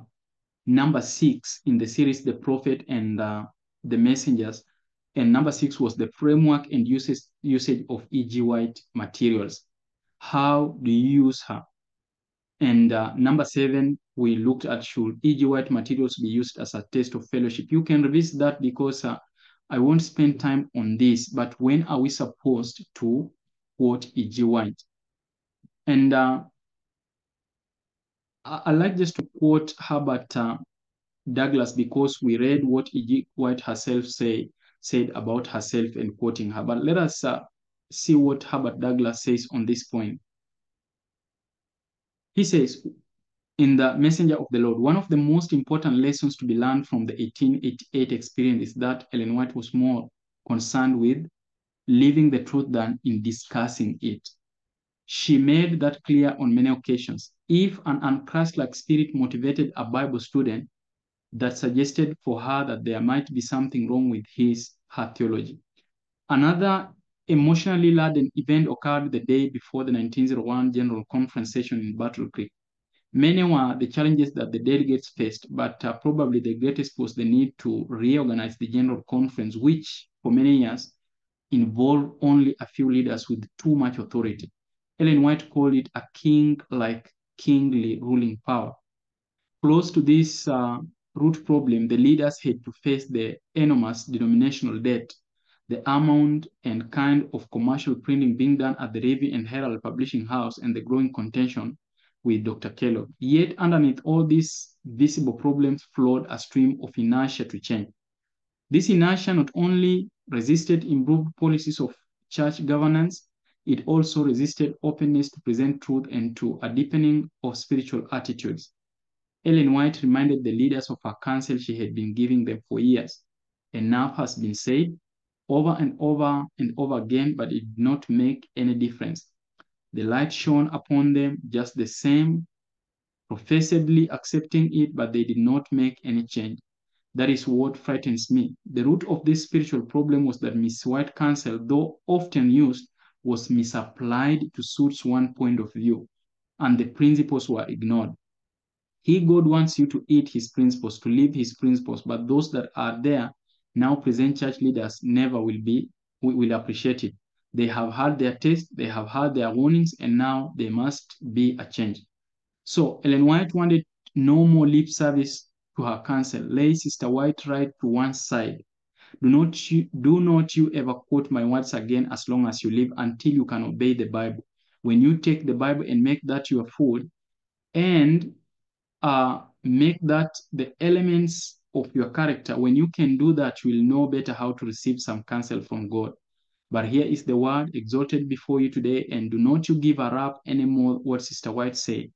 number six in the series, The Prophet and uh, the Messengers. And number six was the framework and usage, usage of E.G. White materials. How do you use her? And uh, number seven, we looked at should E.G. White materials be used as a test of fellowship? You can revisit that because uh, I won't spend time on this, but when are we supposed to quote E.G. White. And uh, I, I, like just to quote Herbert uh, Douglass because we read what E.G. White herself say, said about herself and quoting her. But let us uh, see what Herbert Douglass says on this point. He says, in the Messenger of the Lord, one of the most important lessons to be learned from the 1888 experience is that Ellen White was more concerned with living the truth than in discussing it. She made that clear on many occasions. If an unchrist-like spirit motivated a Bible student, that suggested for her that there might be something wrong with his her theology. Another emotionally laden event occurred the day before the 1901 General Conference session in Battle Creek. Many were the challenges that the delegates faced, but uh, probably the greatest was the need to reorganize the General Conference, which for many years involve only a few leaders with too much authority. Ellen White called it a king-like, kingly ruling power. Close to this uh, root problem, the leaders had to face the enormous denominational debt, the amount and kind of commercial printing being done at the Review and Herald Publishing House, and the growing contention with Dr. Kellogg. Yet, underneath all these visible problems flowed a stream of inertia to change. This inertia not only resisted improved policies of church governance, it also resisted openness to present truth and to a deepening of spiritual attitudes. Ellen White reminded the leaders of her counsel she had been giving them for years. Enough has been said over and over and over again, but it did not make any difference. The light shone upon them just the same, professedly accepting it, but they did not make any change. That is what frightens me. The root of this spiritual problem was that Miss White counsel, though often used, was misapplied to suit one point of view, and the principles were ignored. He, God, wants you to eat his principles, to live his principles, but those that are there now present church leaders never will be, will appreciate it. They have had their taste, they have had their warnings, and now there must be a change. So Ellen White wanted no more lip service to her counsel. Lay Sister White right to one side. Do not you, do not you ever quote my words again as long as you live until you can obey the Bible. When you take the Bible and make that your food and uh, make that the elements of your character, when you can do that, you will know better how to receive some counsel from God. But here is the word exalted before you today, and do not you give a rap anymore what Sister White said.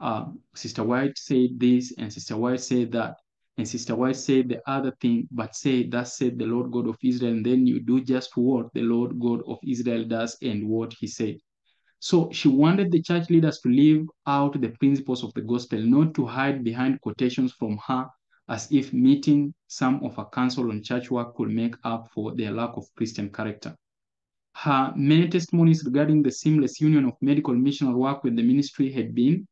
Uh, Sister White said this, and Sister White said that, and Sister White said the other thing, but say, Thus said the Lord God of Israel, and then you do just what the Lord God of Israel does and what he said. So she wanted the church leaders to live out the principles of the gospel, not to hide behind quotations from her as if meeting some of her counsel on church work could make up for their lack of Christian character. Her many testimonies regarding the seamless union of medical missional work with the ministry had been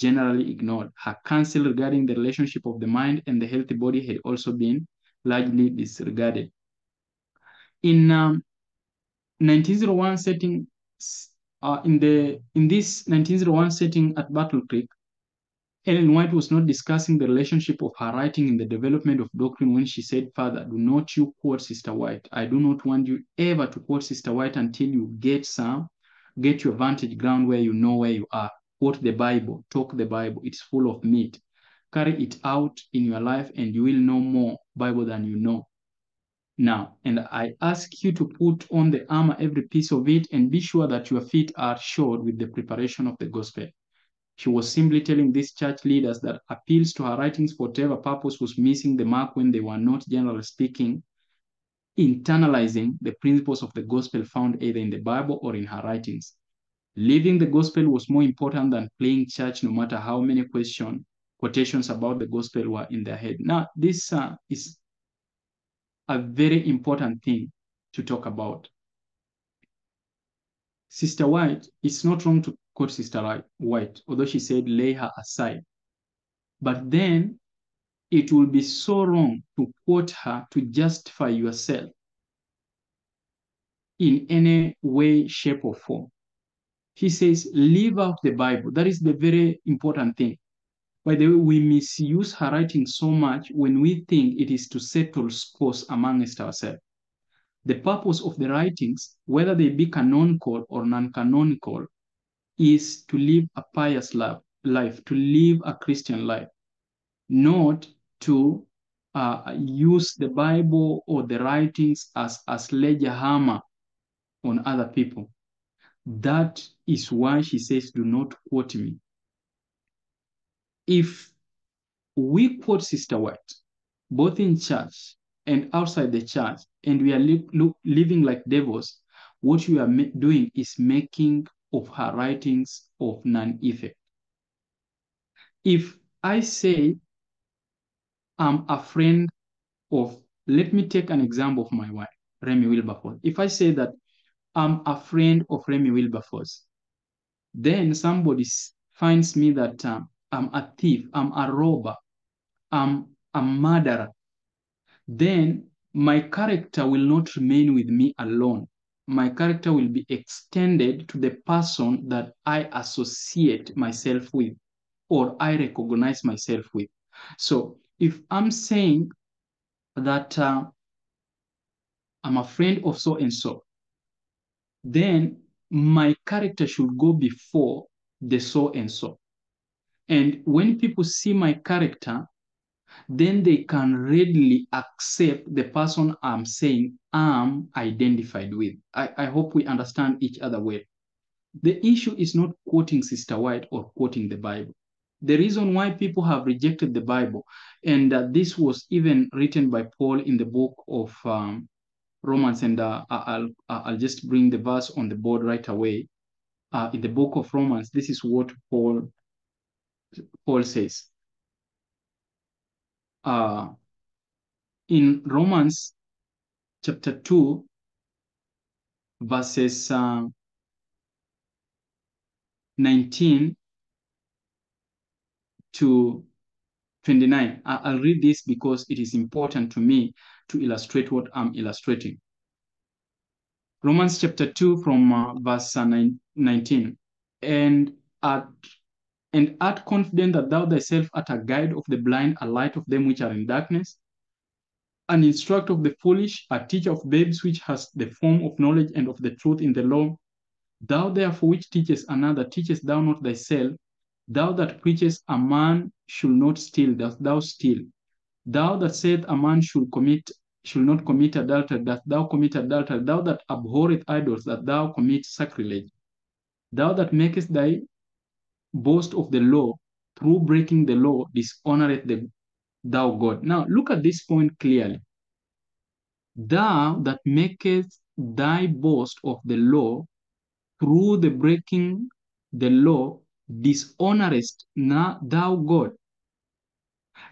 generally ignored. Her counsel regarding the relationship of the mind and the healthy body had also been largely disregarded. In um, 1901 setting, uh, in the in this 1901 setting at Battle Creek, Ellen White was not discussing the relationship of her writing in the development of doctrine when she said, Father, do not you quote Sister White. I do not want you ever to quote Sister White until you get some, get your vantage ground where you know where you are. Quote the Bible, talk the Bible. It's full of meat. Carry it out in your life and you will know more Bible than you know. Now, and I ask you to put on the armor, every piece of it, and be sure that your feet are shod with the preparation of the gospel. She was simply telling these church leaders that appeals to her writings for whatever purpose was missing the mark when they were not, generally speaking, internalizing the principles of the gospel found either in the Bible or in her writings. Living the gospel was more important than playing church, no matter how many question, quotations about the gospel were in their head. Now, this uh, is a very important thing to talk about. Sister White, it's not wrong to quote Sister White, although she said lay her aside. But then it will be so wrong to quote her to justify yourself in any way, shape, or form. He says, leave out the Bible. That is the very important thing. By the way, we misuse her writing so much when we think it is to settle scores amongst ourselves. The purpose of the writings, whether they be canonical or non-canonical, is to live a pious life, to live a Christian life, not to uh, use the Bible or the writings as a sledgehammer on other people. That is why she says, do not quote me. If we quote Sister White, both in church and outside the church, and we are li living like devils, what we are doing is making of her writings of none effect. If I say I'm a friend of, let me take an example of my wife, Remy Wilberforce. If I say that I'm a friend of Remy Wilberforce, then somebody finds me that um, I'm a thief, I'm a robber, I'm a murderer, then my character will not remain with me alone. My character will be extended to the person that I associate myself with or I recognize myself with. So if I'm saying that uh, I'm a friend of so and so, then my character should go before the so and so. And when people see my character, then they can readily accept the person I'm saying I'm identified with. I, I hope we understand each other well. The issue is not quoting Sister White or quoting the Bible. The reason why people have rejected the Bible, and this was even written by Paul in the book of um, Romans, and uh, I'll, I'll just bring the verse on the board right away. Uh, in the book of Romans, this is what Paul Paul says. Uh, in Romans chapter 2, verses uh, 19 to 29. I'll read this because it is important to me to illustrate what I'm illustrating. Romans chapter 2 from uh, verse uh, 19. And art, and art confident that thou thyself art a guide of the blind, a light of them which are in darkness, an instructor of the foolish, a teacher of babes which has the form of knowledge and of the truth in the law. Thou therefore which teachest another, teachest thou not thyself? Thou that preachest a man should not steal, dost thou steal? Thou that saith a man should commit should not commit adultery, that thou commit adultery, thou that abhorreth idols, that thou commit sacrilege. Thou that makest thy boast of the law, through breaking the law, dishonoreth the thou God. Now look at this point clearly. Thou that makest thy boast of the law, through the breaking the law, dishonorest now thou God.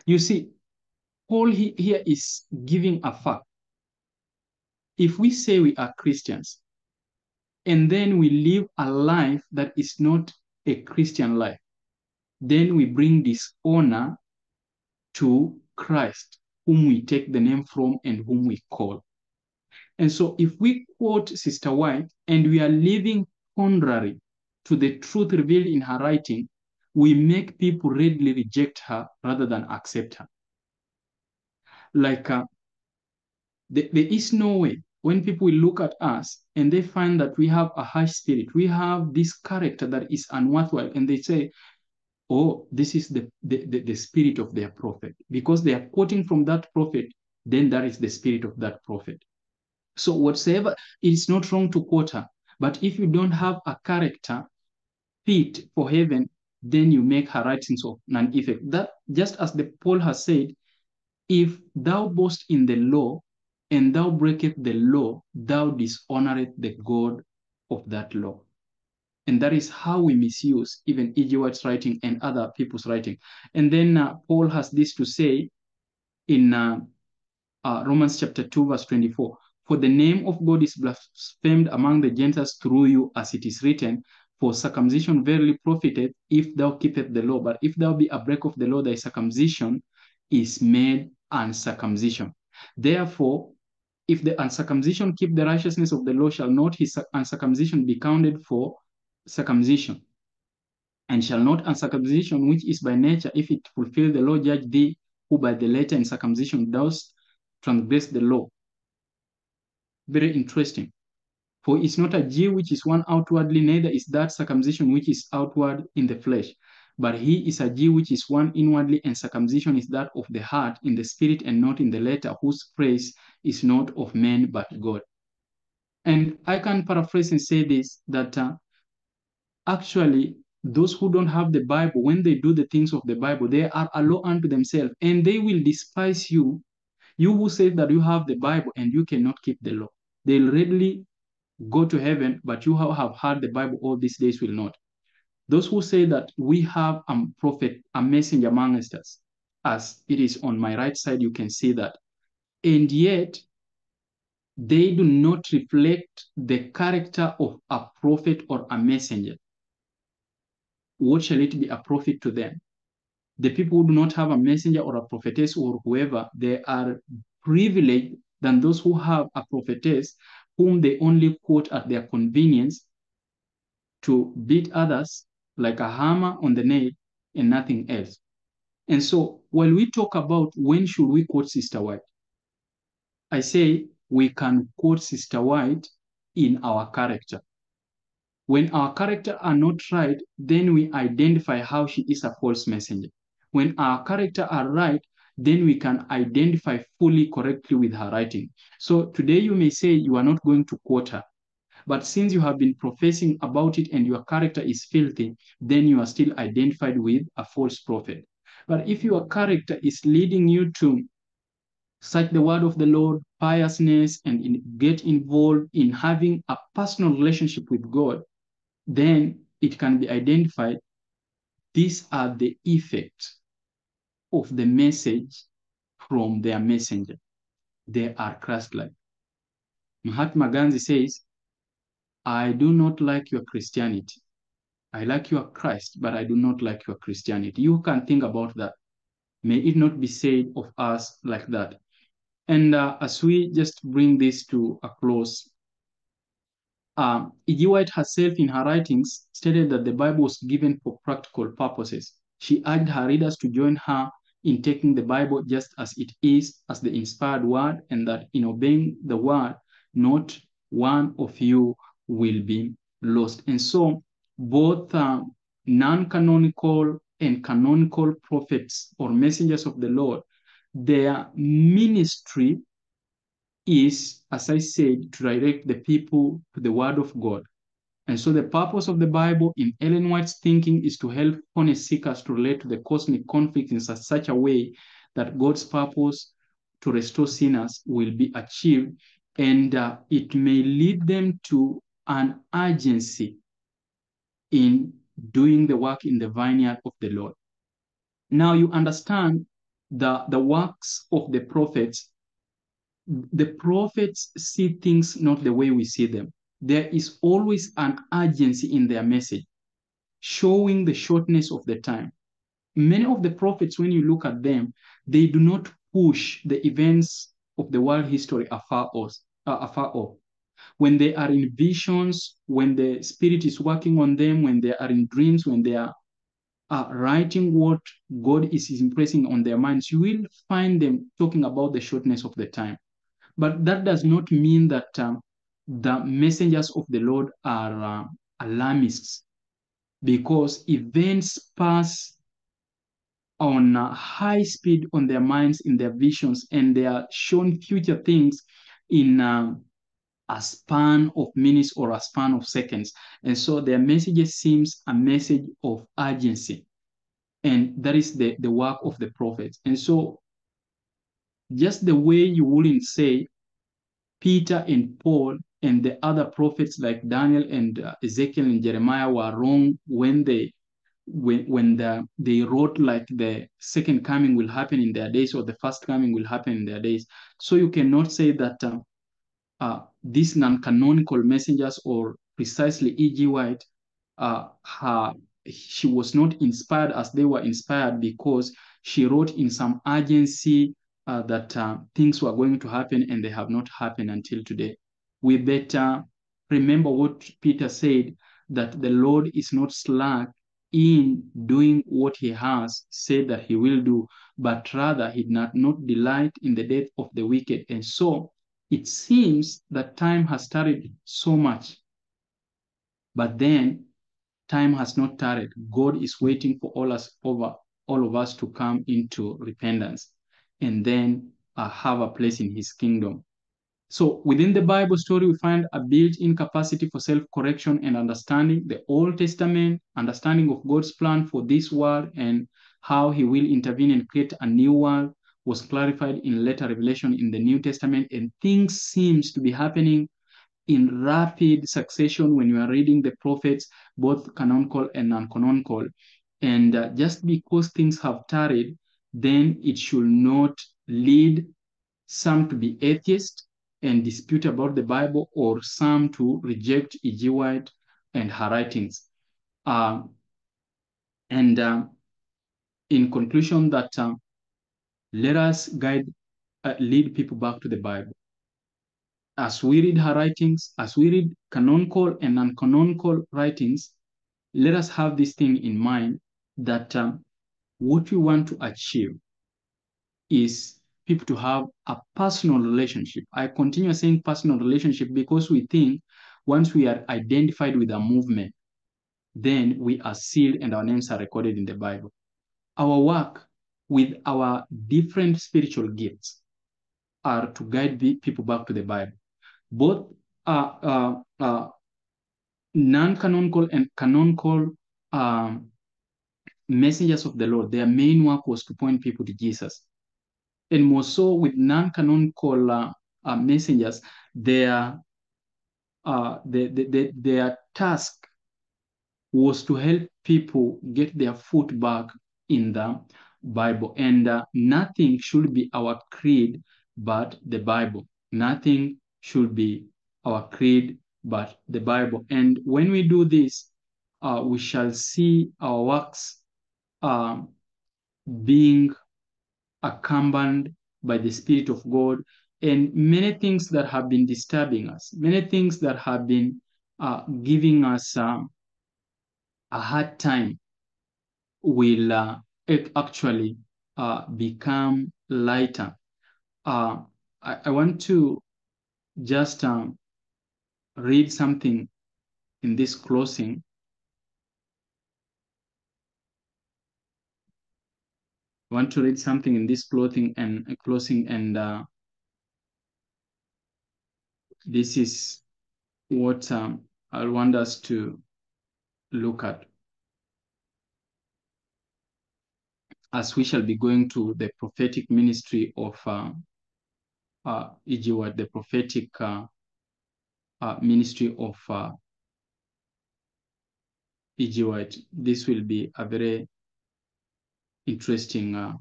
You see, Paul here is giving a fact. If we say we are Christians and then we live a life that is not a Christian life, then we bring dishonor to Christ, whom we take the name from and whom we call. And so if we quote Sister White and we are living contrary to the truth revealed in her writing, we make people readily reject her rather than accept her like uh, there is no way when people look at us and they find that we have a high spirit, we have this character that is unworthwhile, and they say, oh, this is the, the, the, the spirit of their prophet. Because they are quoting from that prophet, then that is the spirit of that prophet. So whatsoever, it's not wrong to quote her. But if you don't have a character fit for heaven, then you make her writings of none effect. That just as the Paul has said, if thou boast in the law, and thou breaketh the law, thou dishonoreth the God of that law. And that is how we misuse even E.G. White's writing and other people's writing. And then uh, Paul has this to say in uh, uh, Romans chapter 2, verse 24. For the name of God is blasphemed among the Gentiles through you, as it is written, for circumcision verily profiteth if thou keepeth the law. But if thou be a break of the law, thy circumcision is made uncircumcision. Therefore, if the uncircumcision keep the righteousness of the law, shall not his uncircumcision be counted for circumcision? And shall not uncircumcision, which is by nature, if it fulfill the law, judge thee, who by the letter in circumcision dost transgress the law? Very interesting. For it's not a Jew which is one outwardly, neither is that circumcision which is outward in the flesh. But he is a Jew which is one inwardly, and circumcision is that of the heart in the spirit and not in the letter, whose praise is not of men but God. And I can paraphrase and say this that uh, actually, those who don't have the Bible, when they do the things of the Bible, they are a law unto themselves, and they will despise you. You who say that you have the Bible and you cannot keep the law, they'll readily go to heaven, but you have heard the Bible all these days will not. Those who say that we have a prophet, a messenger amongst us, as it is on my right side, you can see that. And yet, they do not reflect the character of a prophet or a messenger. What shall it be a prophet to them? The people who do not have a messenger or a prophetess or whoever, they are privileged than those who have a prophetess whom they only quote at their convenience to beat others like a hammer on the nail and nothing else. And so while we talk about when should we quote Sister White, I say we can quote Sister White in our character. When our character are not right, then we identify how she is a false messenger. When our character are right, then we can identify fully correctly with her writing. So today you may say you are not going to quote her, but since you have been professing about it and your character is filthy, then you are still identified with a false prophet. But if your character is leading you to cite the word of the Lord, piousness, and in, get involved in having a personal relationship with God, then it can be identified these are the effects of the message from their messenger. They are Christ-like. Mahatma Gandhi says, I do not like your Christianity. I like your Christ, but I do not like your Christianity. You can think about that. May it not be said of us like that. And uh, as we just bring this to a close, um, E.G. White herself in her writings stated that the Bible was given for practical purposes. She urged her readers to join her in taking the Bible just as it is, as the inspired word, and that in obeying the word, not one of you will be lost. And so both uh, non-canonical and canonical prophets or messengers of the Lord, their ministry is, as I said, to direct the people to the word of God. And so the purpose of the Bible in Ellen White's thinking is to help honest seekers to relate to the cosmic conflict in such, a way that God's purpose to restore sinners will be achieved and uh, it may lead them to an urgency in doing the work in the vineyard of the Lord. Now you understand the, the works of the prophets. The prophets see things not the way we see them. There is always an urgency in their message, showing the shortness of the time. Many of the prophets, when you look at them, they do not push the events of the world history afar off. Uh, afar off when they are in visions, when the Spirit is working on them, when they are in dreams, when they are uh, writing what God is impressing on their minds, you will find them talking about the shortness of the time. But that does not mean that um, the messengers of the Lord are uh, alarmists because events pass on uh, high speed on their minds in their visions and they are shown future things in um, a span of minutes or a span of seconds. And so their message seems a message of urgency. And that is the, the work of the prophets. And so just the way you wouldn't say Peter and Paul and the other prophets like Daniel and uh, Ezekiel and Jeremiah were wrong when they when when the, they wrote like the second coming will happen in their days or the first coming will happen in their days. So you cannot say that uh, uh, these non-canonical messengers or precisely E.G. White, uh, her, she was not inspired as they were inspired because she wrote in some urgency uh, that uh, things were going to happen and they have not happened until today. We better remember what Peter said, that the Lord is not slack in doing what he has said that he will do, but rather he did not, delight in the death of the wicked. And so it seems that time has started so much. But then time has not tarried. God is waiting for all us over all of us to come into repentance and then uh, have a place in his kingdom. So within the Bible story, we find a built-in capacity for self-correction and understanding the Old Testament, understanding of God's plan for this world and how he will intervene and create a new world was clarified in later revelation in the New Testament, and things seems to be happening in rapid succession when you are reading the prophets, both canonical and non-canonical. And uh, just because things have tarried, then it should not lead some to be atheist and dispute about the Bible or some to reject E.G. White and her writings. Uh, and uh, in conclusion that uh, let us guide, uh, lead people back to the Bible. as we read her writings, as we read canonical and non-canonical writings, let us have this thing in mind that um, what we want to achieve is people to have a personal relationship. I continue saying personal relationship because we think once we are identified with a movement, then we are sealed and our names are recorded in the Bible. Our work with our different spiritual gifts are to guide the people back to the Bible. Both uh, uh, uh, non-canonical and canonical um, messengers of the Lord, their main work was to point people to Jesus. And more so with non-canonical uh, uh, messengers, their, uh, the, the, the, their task was to help people get their foot back in the Bible. And uh, nothing should be our creed but the Bible. Nothing should be our creed but the Bible. And when we do this, uh, we shall see our works uh, being accompanied by the Spirit of God and many things that have been disturbing us, many things that have been uh, giving us um, a hard time will uh, actually uh, become lighter. Uh, I, I, want to just um, read something in this closing. I want to read something in this clothing and closing and uh, this is what um, I want us to look at. As we shall be going to the prophetic ministry of uh, uh, the prophetic uh, uh, ministry of uh, This will be a very interesting uh,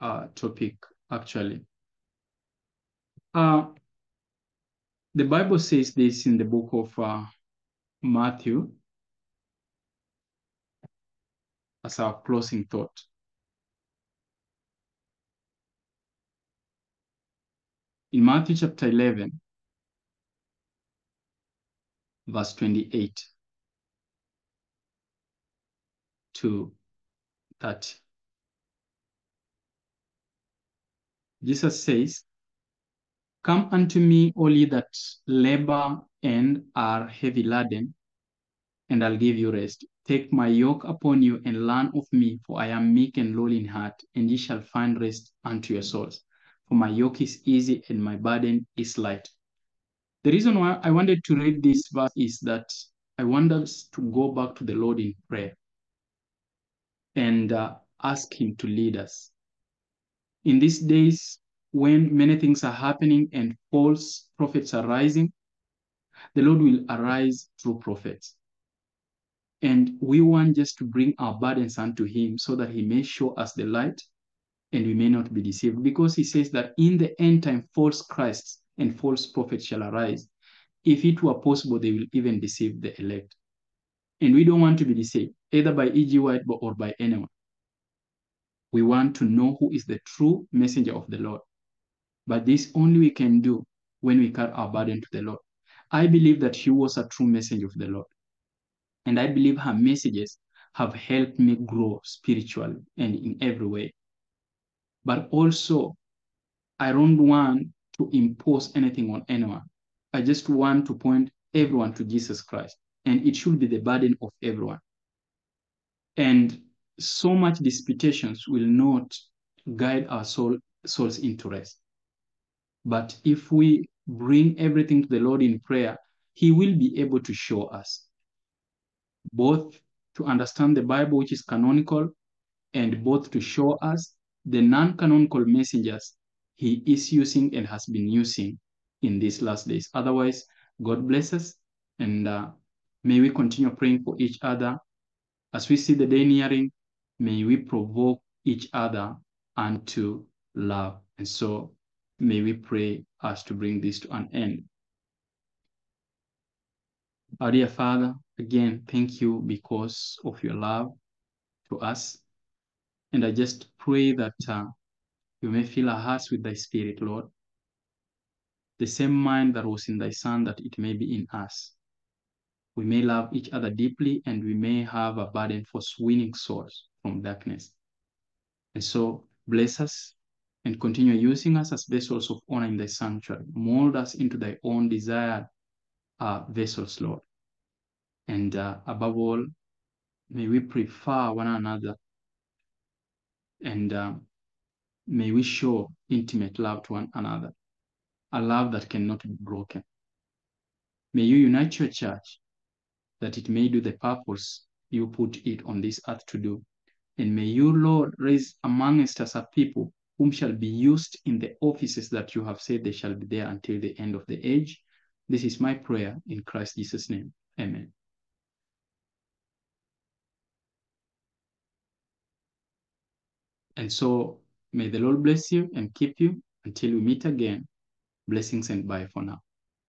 uh, topic, actually. Uh, the Bible says this in the book of uh, Matthew as our closing thought. In Matthew chapter 11, verse 28 to 30. Jesus says, Come unto me, all ye that labor and are heavy laden, and I'll give you rest. Take my yoke upon you and learn of me, for I am meek and lowly in heart, and ye shall find rest unto your souls. For my yoke is easy and my burden is light. The reason why I wanted to read this verse is that I want us to go back to the Lord in prayer and uh, ask Him to lead us. In these days, when many things are happening and false prophets are rising, the Lord will arise through prophets. And we want just to bring our burdens unto Him so that He may show us the light and we may not be deceived. Because he says that in the end time, false Christs and false prophets shall arise. If it were possible, they will even deceive the elect. And we don't want to be deceived, either by E.G. White or by anyone. We want to know who is the true messenger of the Lord. But this only we can do when we carry our burden to the Lord. I believe that she was a true messenger of the Lord. And I believe her messages have helped me grow spiritually and in every way but also I don't want to impose anything on anyone. I just want to point everyone to Jesus Christ, and it should be the burden of everyone. And so much disputations will not guide our soul, soul's interest. But if we bring everything to the Lord in prayer, He will be able to show us both to understand the Bible, which is canonical, and both to show us the non-canonical messengers he is using and has been using in these last days. Otherwise, God bless us and uh, may we continue praying for each other. As we see the day nearing, may we provoke each other unto love. And so may we pray as to bring this to an end. Our dear Father, again, thank you because of your love to us. And I just pray that uh, you may fill our hearts with thy spirit, Lord. the same mind that was in thy Son, that it may be in us. We may love each other deeply and we may have a burden for winning souls from darkness. And so bless us and continue using us as vessels of honor in thy sanctuary. Mold us into thy own desired uh, vessels, Lord. And uh, above all, may we prefer one another and uh, may we show intimate love to one another, a love that cannot be broken. May you unite your church that it may do the purpose you put it on this earth to do. And may you, Lord, raise amongst us a people whom shall be used in the offices that you have said they shall be there until the end of the age. This is my prayer in Christ Jesus' name. Amen. And so may the Lord bless you and keep you until we meet again. Blessings and bye for now.